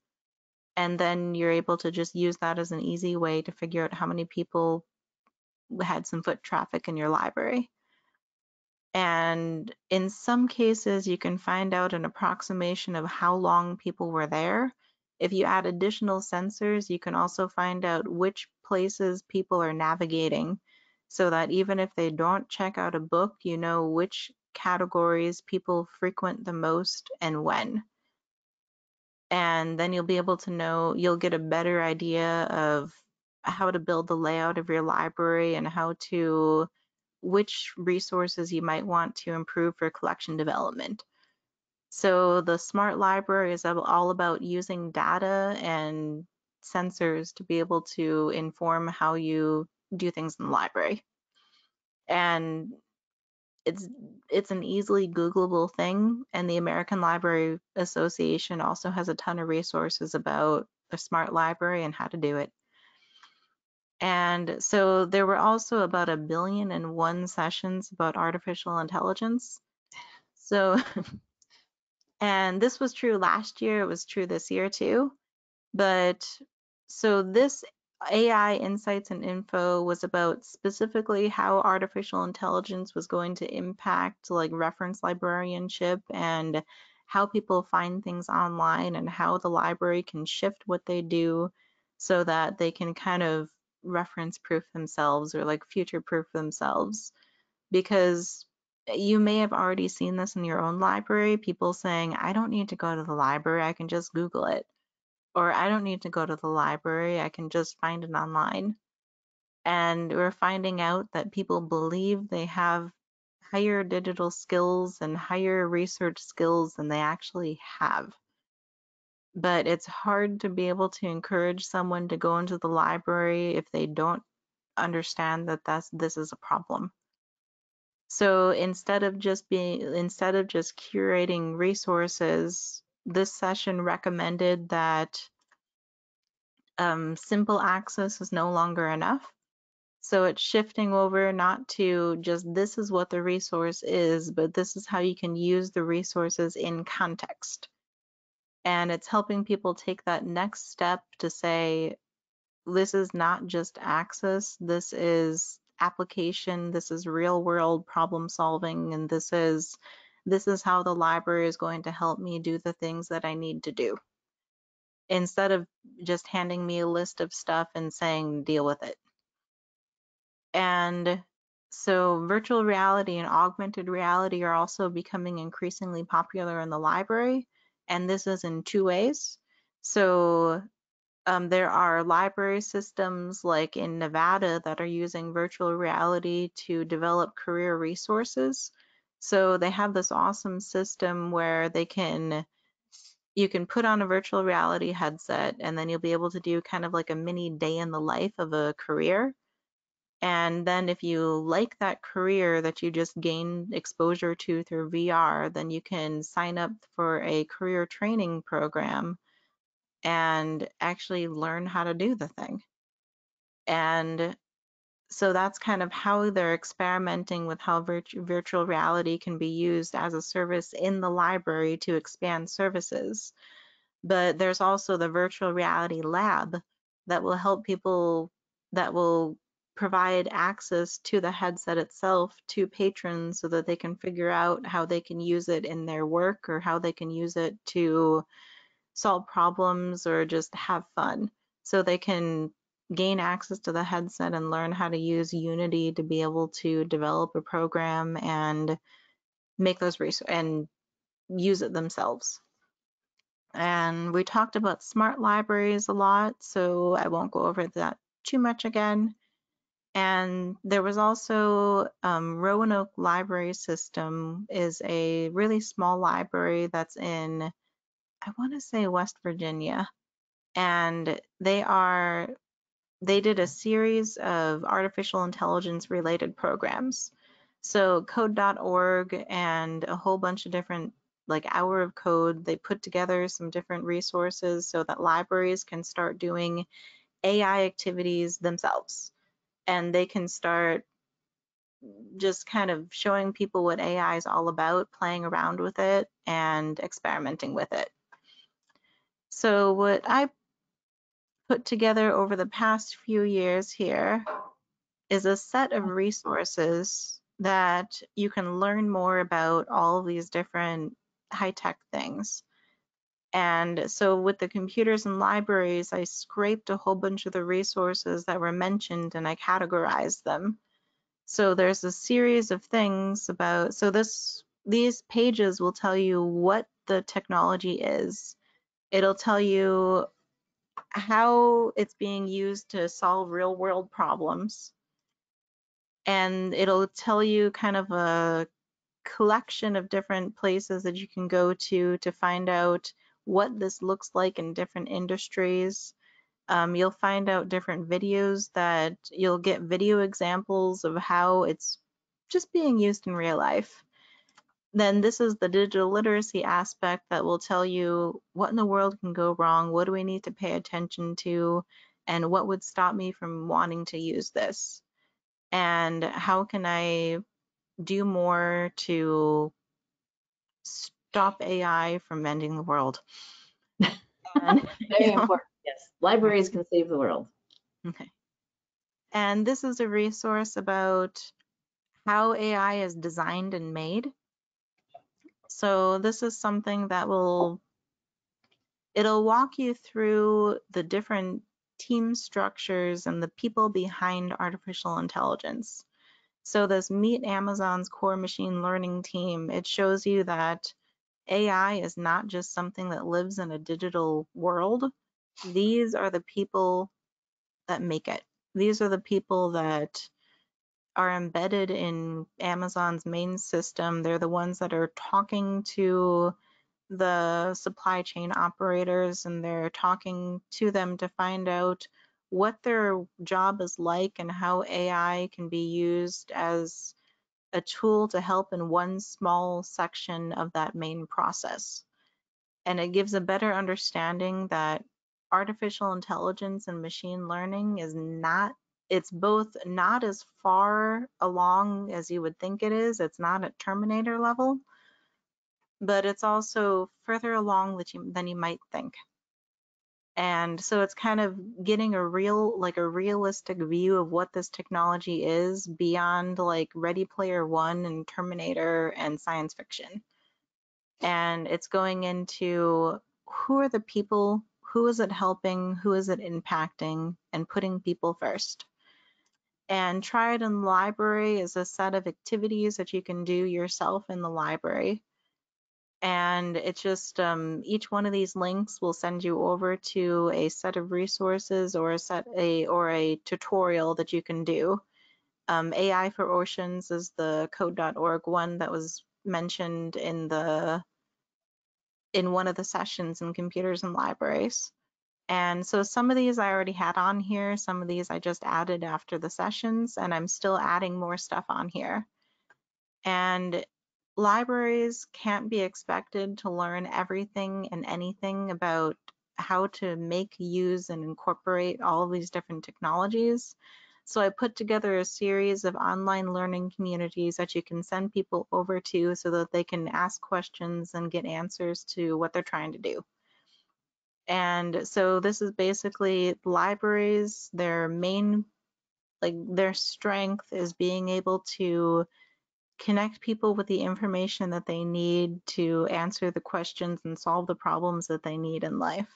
S2: And then you're able to just use that as an easy way to figure out how many people had some foot traffic in your library. And in some cases, you can find out an approximation of how long people were there if you add additional sensors, you can also find out which places people are navigating so that even if they don't check out a book, you know which categories people frequent the most and when. And then you'll be able to know, you'll get a better idea of how to build the layout of your library and how to, which resources you might want to improve for collection development. So the smart library is all about using data and sensors to be able to inform how you do things in the library. And it's it's an easily googleable thing and the American Library Association also has a ton of resources about a smart library and how to do it. And so there were also about a billion and one sessions about artificial intelligence. So And this was true last year, it was true this year too. But so this AI insights and info was about specifically how artificial intelligence was going to impact like reference librarianship and how people find things online and how the library can shift what they do so that they can kind of reference proof themselves or like future proof themselves because eh, you may have already seen this in your own library, people saying, I don't need to go to the library, I can just Google it. Or I don't need to go to the library, I can just find it online. And we're finding out that people believe they have higher digital skills and higher research skills than they actually have. But it's hard to be able to encourage someone to go into the library if they don't understand that that's, this is a problem So instead of just being, instead of just curating resources, this session recommended that um, simple access is no longer enough. So it's shifting over not to just this is what the resource is, but this is how you can use the resources in context. And it's helping people take that next step to say, this is not just access, this is application, this is real world problem solving, and this is this is how the library is going to help me do the things that I need to do. Instead of just handing me a list of stuff and saying, deal with it. And so virtual reality and augmented reality are also becoming increasingly popular in the library. And this is in two ways. So um, there are library systems like in Nevada that are using virtual reality to develop career resources. So they have this awesome system where they can, you can put on a virtual reality headset and then you'll be able to do kind of like a mini day in the life of a career. And then if you like that career that you just gained exposure to through VR, then you can sign up for a career training program and actually learn how to do the thing. And so that's kind of how they're experimenting with how virtu virtual reality can be used as a service in the library to expand services. But there's also the virtual reality lab that will help people that will provide access to the headset itself to patrons so that they can figure out how they can use it in their work or how they can use it to solve problems or just have fun. So they can gain access to the headset and learn how to use Unity to be able to develop a program and make those res- and use it themselves. And we talked about smart libraries a lot, so I won't go over that too much again. And there was also um, Roanoke Library System is a really small library that's in, I want to say West Virginia. And they are, they did a series of artificial intelligence related programs. So code.org and a whole bunch of different like hour of code, they put together some different resources so that libraries can start doing AI activities themselves and they can start just kind of showing people what AI is all about, playing around with it and experimenting with it. So what I put together over the past few years here is a set of resources that you can learn more about all of these different high-tech things. And so with the computers in libraries, I scraped a whole bunch of the resources that were mentioned and I categorized them. So there's a series of things about, so this these pages will tell you what the technology is. It'll tell you how it's being used to solve real world problems. And it'll tell you kind of a collection of different places that you can go to to find out what this looks like in different industries. Um, you'll find out different videos that you'll get video examples of how it's just being used in real life. Then this is the digital literacy aspect that will tell you what in the world can go wrong, what do we need to pay attention to, and what would stop me from wanting to use this. And how can I do more to stop AI from ending the world.
S1: And, Very know, important. Yes, libraries can save the world.
S2: Okay. And this is a resource about how AI is designed and made. So this is something that will, it'll walk you through the different team structures and the people behind artificial intelligence. So this Meet Amazon's core machine learning team, it shows you that AI is not just something that lives in a digital world. Mm-hmm. These are the people that make it. These are the people that are embedded in Amazon's main system. They're the ones that are talking to the supply chain operators and they're talking to them to find out what their job is like and how AI can be used as a tool to help in one small section of that main process. And it gives a better understanding that artificial intelligence and machine learning is not, it's both not as far along as you would think it is. It's not at Terminator level, but it's also further along that you, than you might think. And so it's kind of getting a real, like a realistic view of what this technology is beyond like Ready Player One and Terminator and science fiction. And it's going into who are the people, who is it helping, who is it impacting, and putting people first. And It in Library is a set of activities that you can do yourself in the library and it's just um, each one of these links will send you over to a set of resources or a set a or a tutorial that you can do. Um, AI for Oceans is the code.org one that was mentioned in the in one of the sessions in computers in libraries. And so some of these I already had on here, some of these I just added after the sessions, and I'm still adding more stuff on here. And libraries can't be expected to learn everything and anything about how to make, use, and incorporate all of these different technologies. So I put together a series of online learning communities that you can send people over to so that they can ask questions and get answers to what they're trying to do. And so this is basically libraries, their main, like their strength is being able to connect people with the information that they need to answer the questions and solve the problems that they need in life.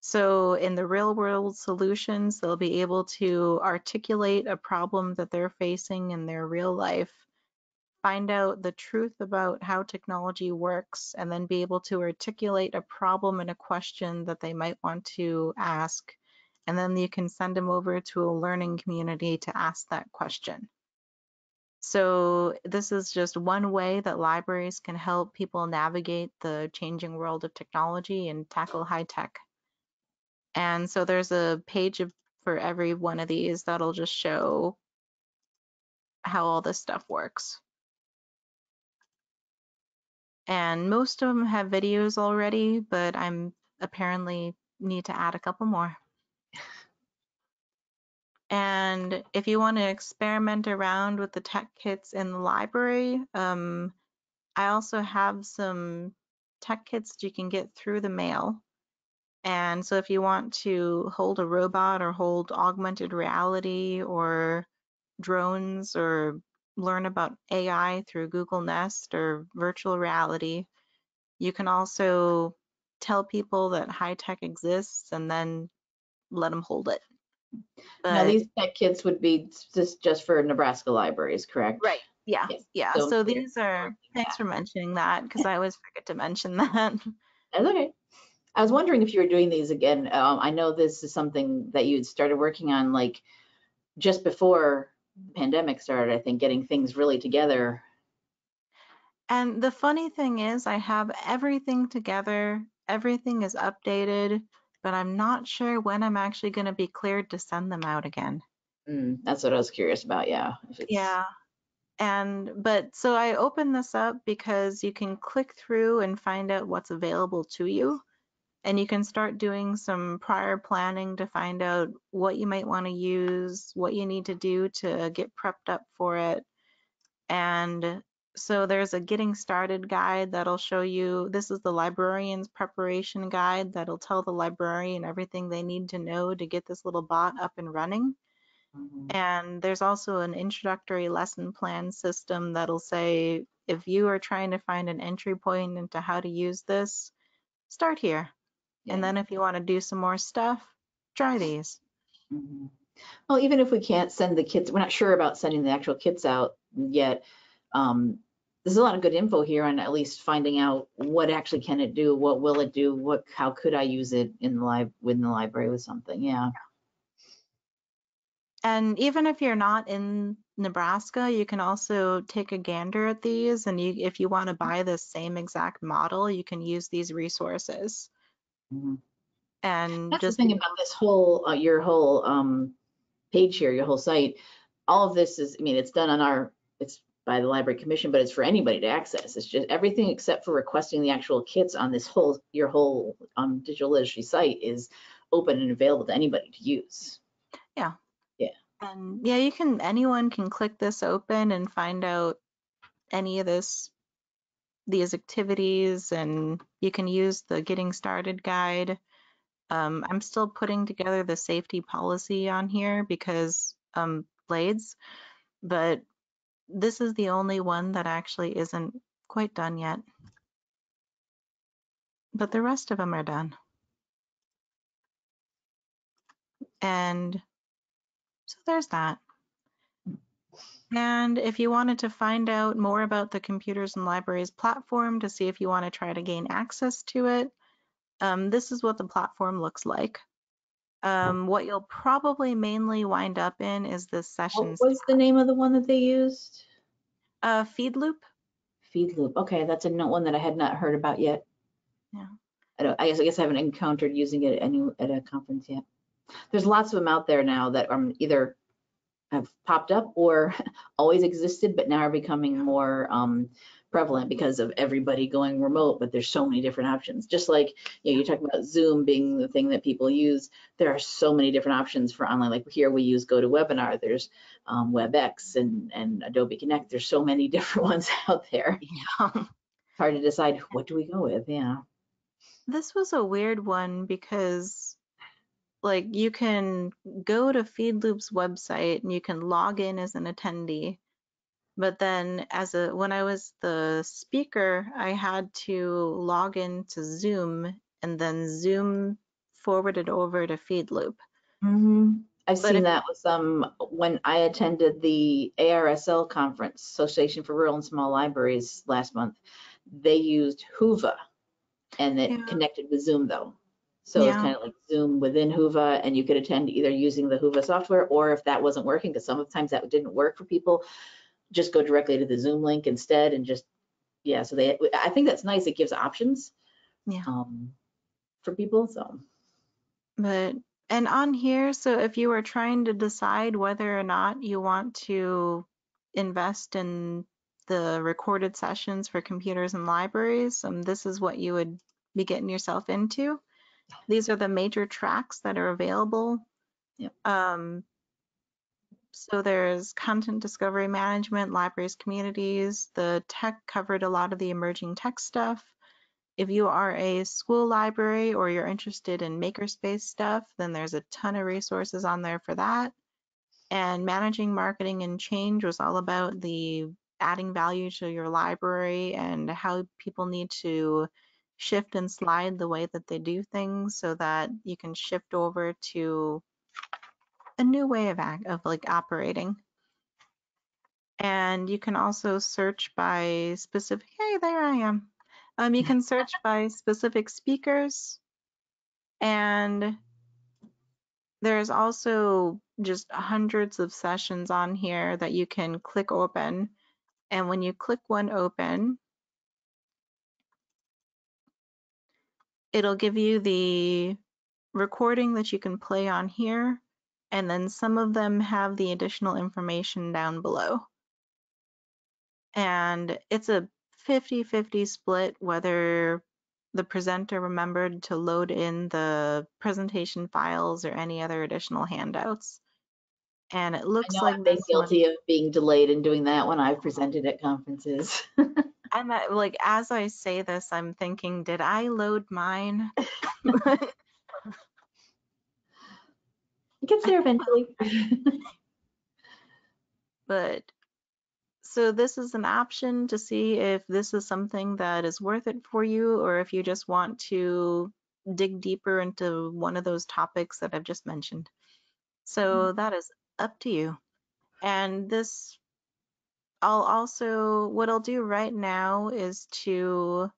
S2: So in the real world solutions, they'll be able to articulate a problem that they're facing in their real life, find out the truth about how technology works, and then be able to articulate a problem and a question that they might want to ask. And then you can send them over to a learning community to ask that question. So this is just one way that libraries can help people navigate the changing world of technology and tackle high tech. And so there's a page of, for every one of these that'll just show how all this stuff works. And most of them have videos already, but I'm apparently need to add a couple more. And if you want to experiment around with the tech kits in the library, um, I also have some tech kits that you can get through the mail. And so if you want to hold a robot or hold augmented reality or drones or learn about AI through Google Nest or virtual reality, you can also tell people that high tech exists and then let them hold it.
S1: Now, these tech kits would be just, just for Nebraska libraries, correct?
S2: Right. Yeah.
S1: Yes.
S2: Yeah.
S1: So
S2: So, these are, thanks for mentioning that because I always forget to mention that.
S1: That's okay. I was wondering if you were doing these again. Um, I know this is something that you had started working on like just before the pandemic started, I think, getting things really together.
S2: And the funny thing is, I have everything together, everything is updated, but I'm not sure when I'm actually going to be cleared to send them out again.
S1: Mm, that's what I was curious about, yeah.
S2: Yeah. And, but so I open this up because you can click through and find out what's available to you. And you can start doing some prior planning to find out what you might want to use, what you need to do to get prepped up for it. And so there's a getting started guide that'll show you, this is the librarian's preparation guide that'll tell the librarian everything they need to know to get this little bot up and running.
S1: Mhm.
S2: And there's also an introductory lesson plan system that'll say, if you are trying to find an entry point into how to use this, start here. And then if you want to do some more stuff, try these.
S1: Mhm. Well, even if we can't send the kids, we're not sure about sending the actual kits out yet. Um, there's a lot of good info here on at least finding out what actually can it do, what will it do, what, how could I use it in the lib, within the library with something, yeah.
S2: And even if you're not in Nebraska, you can also take a gander at these. And you, if you want to buy the same exact model, you can use these resources.
S1: Mhm.
S2: And
S1: That's the thing about this whole, uh, your whole, um, page here, your whole site. All of this is, I mean, it's done on our, it's by the library commission, but it's for anybody to access. It's just everything except for requesting the actual kits on this whole, your whole um, digital literacy site is open and available to anybody to use. Yeah. Yeah.
S2: And yeah, you can, anyone can click this open and find out any of this, these activities, and you can use the getting started guide. Um, I'm still putting together the safety policy on here because um, Blades, but this is the only one that actually isn't quite done yet. But the rest of them are done. And so there's that. And if you wanted to find out more about the Computers in Libraries platform to see if you want to try to gain access to it, um, this is what the platform looks like. Um, what you'll probably mainly wind up in is the
S1: What
S2: sessions
S1: was the name of the one that they used?
S2: uh, feed loop.
S1: Feedloop. Okay, that's a one that I had not heard about yet.
S2: Yeah.
S1: I don't, I guess, I guess I haven't encountered using it at any, at a conference yet. There's lots of them out there now that are either have popped up or always existed, but now are becoming more um prevalent because of everybody going remote, but there's so many different options. Just like, you know, you're talking about Zoom being the thing that people use. There are so many different options for online, like here we use GoToWebinar, there's um, WebEx and, and Adobe Connect. There's so many different ones out there.
S2: Yeah.
S1: Hard to decide what do we go with, yeah.
S2: This was a weird one because like you can go to Feedloop's website and you can log in as an attendee. But then as a when I was the speaker, I had to log into Zoom and then Zoom forwarded over to Feedloop.
S1: Mm-hmm. I've
S2: But
S1: seen
S2: if-
S1: that with um when I attended the ARSL conference, Association for Rural and Small Libraries last month. They used Whova and it
S2: Yeah.
S1: connected with Zoom though. So it's kind of like Zoom within Whova and you could attend either using the Whova software or if that wasn't working, because sometimes that didn't work for people, just go directly to the Zoom link instead and just, yeah, so they, I think that's nice. It gives options
S2: Yeah.
S1: um for people, so.
S2: But and on here, so if you are trying to decide whether or not you want to invest in the recorded sessions for computers in libraries, um, this is what you would be getting yourself into. These are the major tracks that are available.
S1: Yep.
S2: Um, so there's content discovery management, libraries, communities. The tech covered a lot of the emerging tech stuff. If you are a school library or you're interested in makerspace stuff, then there's a ton of resources on there for that. And managing marketing and change was all about the adding value to your library and how people need to shift and slide the way that they do things so that you can shift over to a new way of act of like operating. And you can also search by specific, hey, there I am. Um, you can search by specific speakers and there's also just hundreds of sessions on here that you can click open. And when you click one open, it'll give you the recording that you can play on here. And then some of them have the additional information down below. And it's a 50-50 split whether the presenter remembered to load in the presentation files or any other additional handouts. And it looks like
S1: I've been
S2: this one,
S1: guilty of being delayed in doing that when I've presented at conferences.
S2: I'm like, as I say this, I'm thinking, did I load mine?
S1: Gets there eventually.
S2: but so this is an option to see if this is something that is worth it for you or if you just want to dig deeper into one of those topics that I've just mentioned. So hmm. that is up to you. And this, I'll also, what I'll do right now is to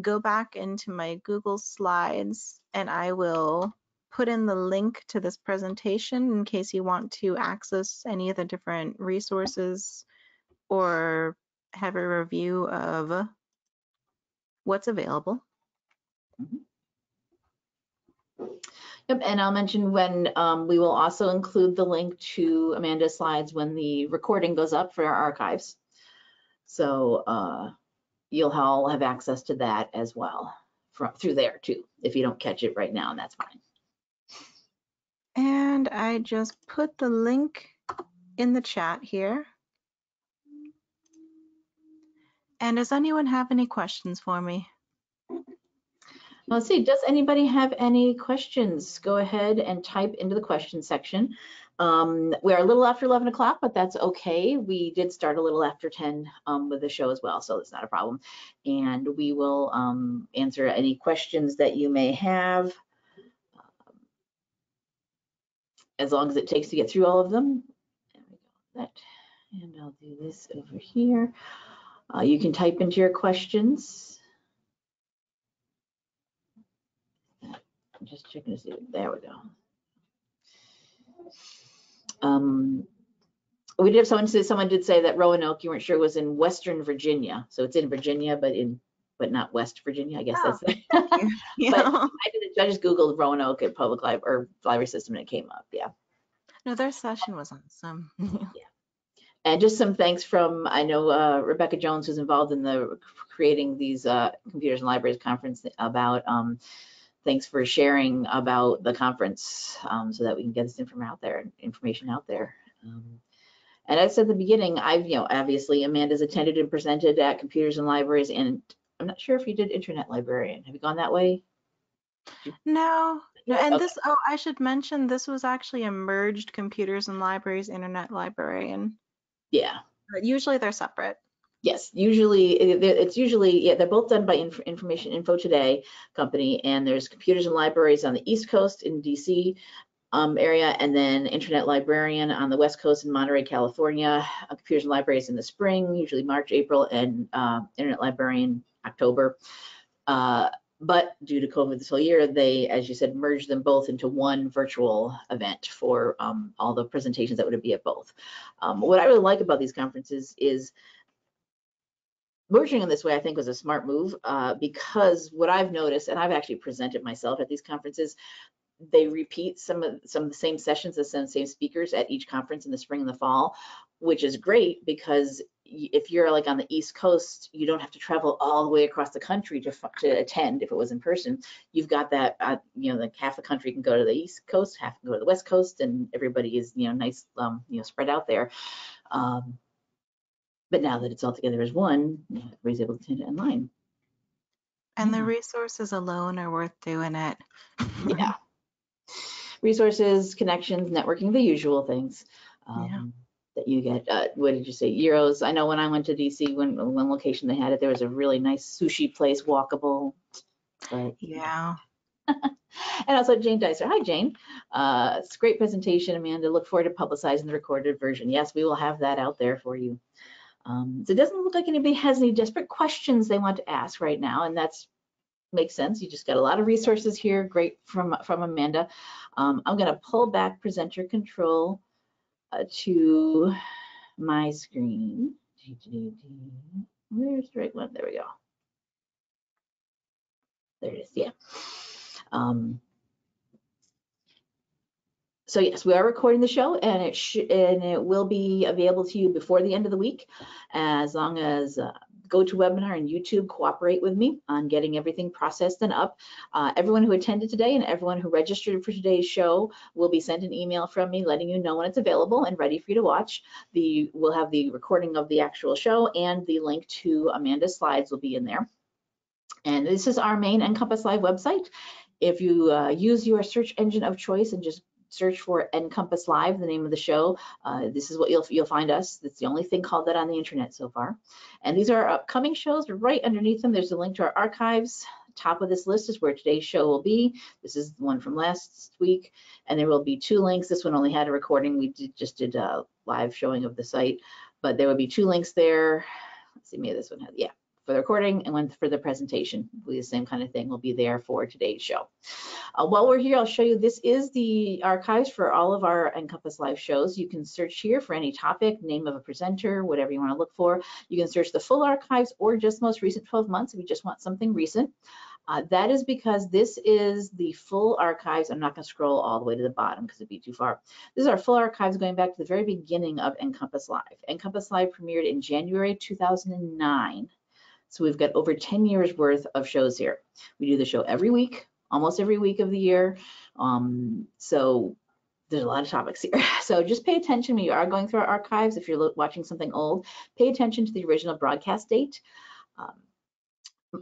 S2: go back into my Google Slides and I will put in the link to this presentation in case you want to access any of the different resources or have a review of what's available.
S1: Yep, and I'll mention when um, we will also include the link to Amanda's slides when the recording goes up for our archives. So uh, you'll all have access to that as well from, through there too, if you don't catch it right now, and that's fine.
S2: And I just put the link in the chat here. And does anyone have any questions for me?
S1: Let's see, does anybody have any questions? Go ahead and type into the question section. Um, we're a little after 11 o'clock, but that's okay. We did start a little after 10 um, with the show as well, so it's not a problem. And we will um, answer any questions that you may have. um, As long as it takes to get through all of them. There we go, that. And I'll do this over here. Uh, you can type into your questions. I'm just checking to see, there we go. Um, we did have someone say, someone did say that Roanoke, you weren't sure was in Western Virginia. So it's in Virginia, but in, but not West Virginia, I guess
S2: Oh,
S1: that's.
S2: Yeah.
S1: I did, I just Googled Roanoke at public library or library system and it came up, yeah.
S2: No, their session was awesome. Yeah.
S1: And just some thanks from, I know uh, Rebecca Jones, who's involved in the creating these uh, computers in libraries conference about, um, thanks for sharing about the conference um, so that we can get this information out there, information out there. Um, and as I said at the beginning, I've, you know, obviously Amanda's attended and presented at computers in libraries, and I'm not sure if you did internet librarian. Have you gone that way?
S2: No, no, and
S1: Okay.
S2: this, oh, I should mention, this was actually a merged computers in libraries internet librarian.
S1: Yeah.
S2: But usually they're separate.
S1: Yes, usually it- it's usually yeah they're both done by Inf- Information Info Today company, and there's computers in libraries on the East Coast in DC um, area, and then Internet Librarian on the West Coast in Monterey, California. Uh, computers in libraries in the spring, usually March, April, and uh, Internet Librarian October. Uh, but due to COVID this whole year, they, as you said, merged them both into one virtual event for um, all the presentations that would be at both. Um, what I really like about these conferences is merging in this way, I think was a smart move uh, because what I've noticed, and I've actually presented myself at these conferences, they repeat some of some of the same sessions, the same, same speakers at each conference in the spring and the fall, which is great because if you're like on the East Coast, you don't have to travel all the way across the country to to attend if it was in person. You've got that, uh, you know, like half the country can go to the East Coast, half can go to the West Coast, and everybody is, you know, nice, um, you know, spread out there. Um, but now that it's all together as one, you know, everybody's able to attend it online.
S2: And the resources alone are worth doing it.
S1: Yeah. Resources, connections, networking, the usual things
S2: Yeah.
S1: um, that you get. Uh, what did you say? Euros. I know when I went to DC, when one location they had it, there was a really nice sushi place, walkable. But
S2: Yeah.
S1: and also Jane Dicer. Hi, Jane. Uh, it's a great presentation, Amanda. Look forward to publicizing the recorded version. Yes, we will have that out there for you. Um, so it doesn't look like anybody has any desperate questions they want to ask right now, and that's makes sense. You just got a lot of resources here. Great from from Amanda. Um, I'm going to pull back presenter control uh, to my screen. Where's the right one? There we go. There it is. Yeah. Um, so yes, we are recording the show and it and it will be available to you before the end of the week. As long as uh, GoToWebinar and YouTube cooperate with me on getting everything processed and up. Uh, everyone who attended today and everyone who registered for today's show will be sent an email from me letting you know when it's available and ready for you to watch. The We'll have the recording of the actual show and the link to Amanda's slides will be in there. And this is our main NCompass Live website. If you uh, use your search engine of choice and just search for NCompass Live, the name of the show, uh, this is what you'll you'll find us. It's the only thing called that on the internet so far. And these are upcoming shows. Right underneath them, there's a link to our archives. Top of this list is where today's show will be. This is the one from last week, and there will be two links. This one only had a recording. We did, just did a live showing of the site, but there will be two links there. Let's see, maybe this one had, yeah, for the recording and one for the presentation. The same kind of thing will be there for today's show. Uh, while we're here, I'll show you, this is the archives for all of our NCompass Live shows. You can search here for any topic, name of a presenter, whatever you want to look for. You can search the full archives or just most recent 12 months if you just want something recent. Uh, that is because this is the full archives. I'm not going to scroll all the way to the bottom because it'd be too far. This is our full archives going back to the very beginning of NCompass Live. NCompass Live premiered in January 2009. So we've got over 10 years worth of shows here. We do the show every week, almost every week of the year. Um, so there's a lot of topics here. So just pay attention when you are going through our archives. If you're watching something old, pay attention to the original broadcast date. Um,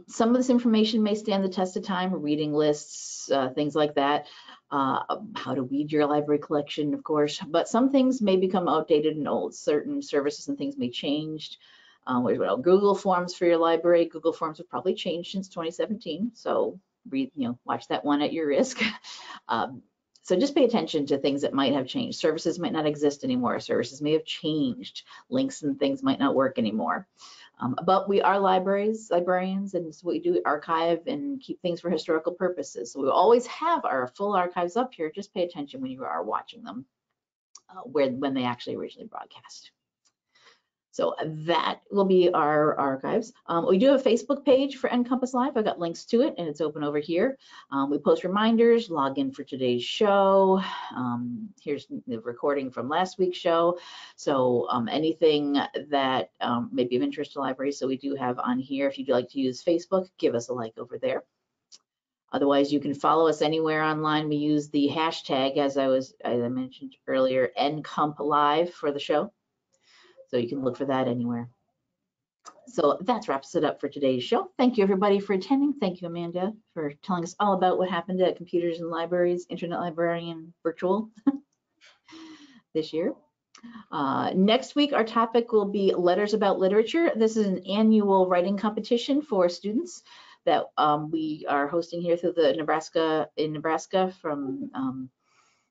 S1: some of this information may stand the test of time, reading lists, uh, things like that, uh, how to weed your library collection, of course, but some things may become outdated and old. Certain services and things may change. Um, well, Google Forms for your library. Google Forms have probably changed since 2017, so read, you know, watch that one at your risk. um, so just pay attention to things that might have changed. Services might not exist anymore. Services may have changed. Links and things might not work anymore. Um, but we are libraries, librarians, and so we do archive and keep things for historical purposes. So we always have our full archives up here. Just pay attention when you are watching them, uh, where when they actually originally broadcast. So that will be our archives. Um, we do have a Facebook page for NCompass Live. I've got links to it and it's open over here. Um, we post reminders, log in for today's show. Um, here's the recording from last week's show. So um, anything that um, may be of interest to libraries. So we do have on here, if you'd like to use Facebook, give us a like over there. Otherwise, you can follow us anywhere online. We use the hashtag, as I was, as I mentioned earlier, NComp Live for the show. So you can look for that anywhere. So that wraps it up for today's show. Thank you everybody for attending. Thank you, Amanda, for telling us all about what happened at Computers in Libraries, Internet Librarian Virtual this year. Uh, next week, our topic will be Letters About Literature. This is an annual writing competition for students that um, we are hosting here through the Nebraska, in Nebraska from um,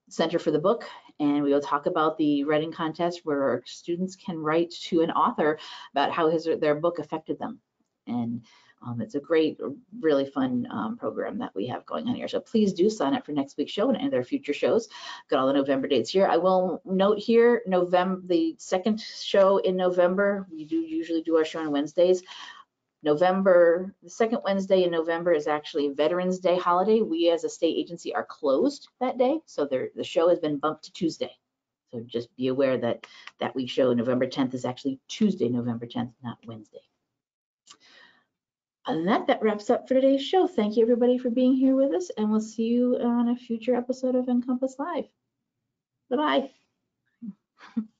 S1: Center for the Book, and we will talk about the writing contest where students can write to an author about how his or their book affected them. And um, it's a great, really fun um, program that we have going on here. So please do sign up for next week's show and their future shows. Got all the November dates here. I will note here, November, the second show in November, we do usually do our show on Wednesdays. November, the second Wednesday in November is actually Veterans Day holiday. We as a state agency are closed that day, so the show has been bumped to Tuesday. So just be aware that that week show, November 10th, is actually Tuesday, November 10th, not Wednesday. And that, that wraps up for today's show. Thank you everybody for being here with us, and we'll see you on a future episode of NCompass Live. Bye-bye.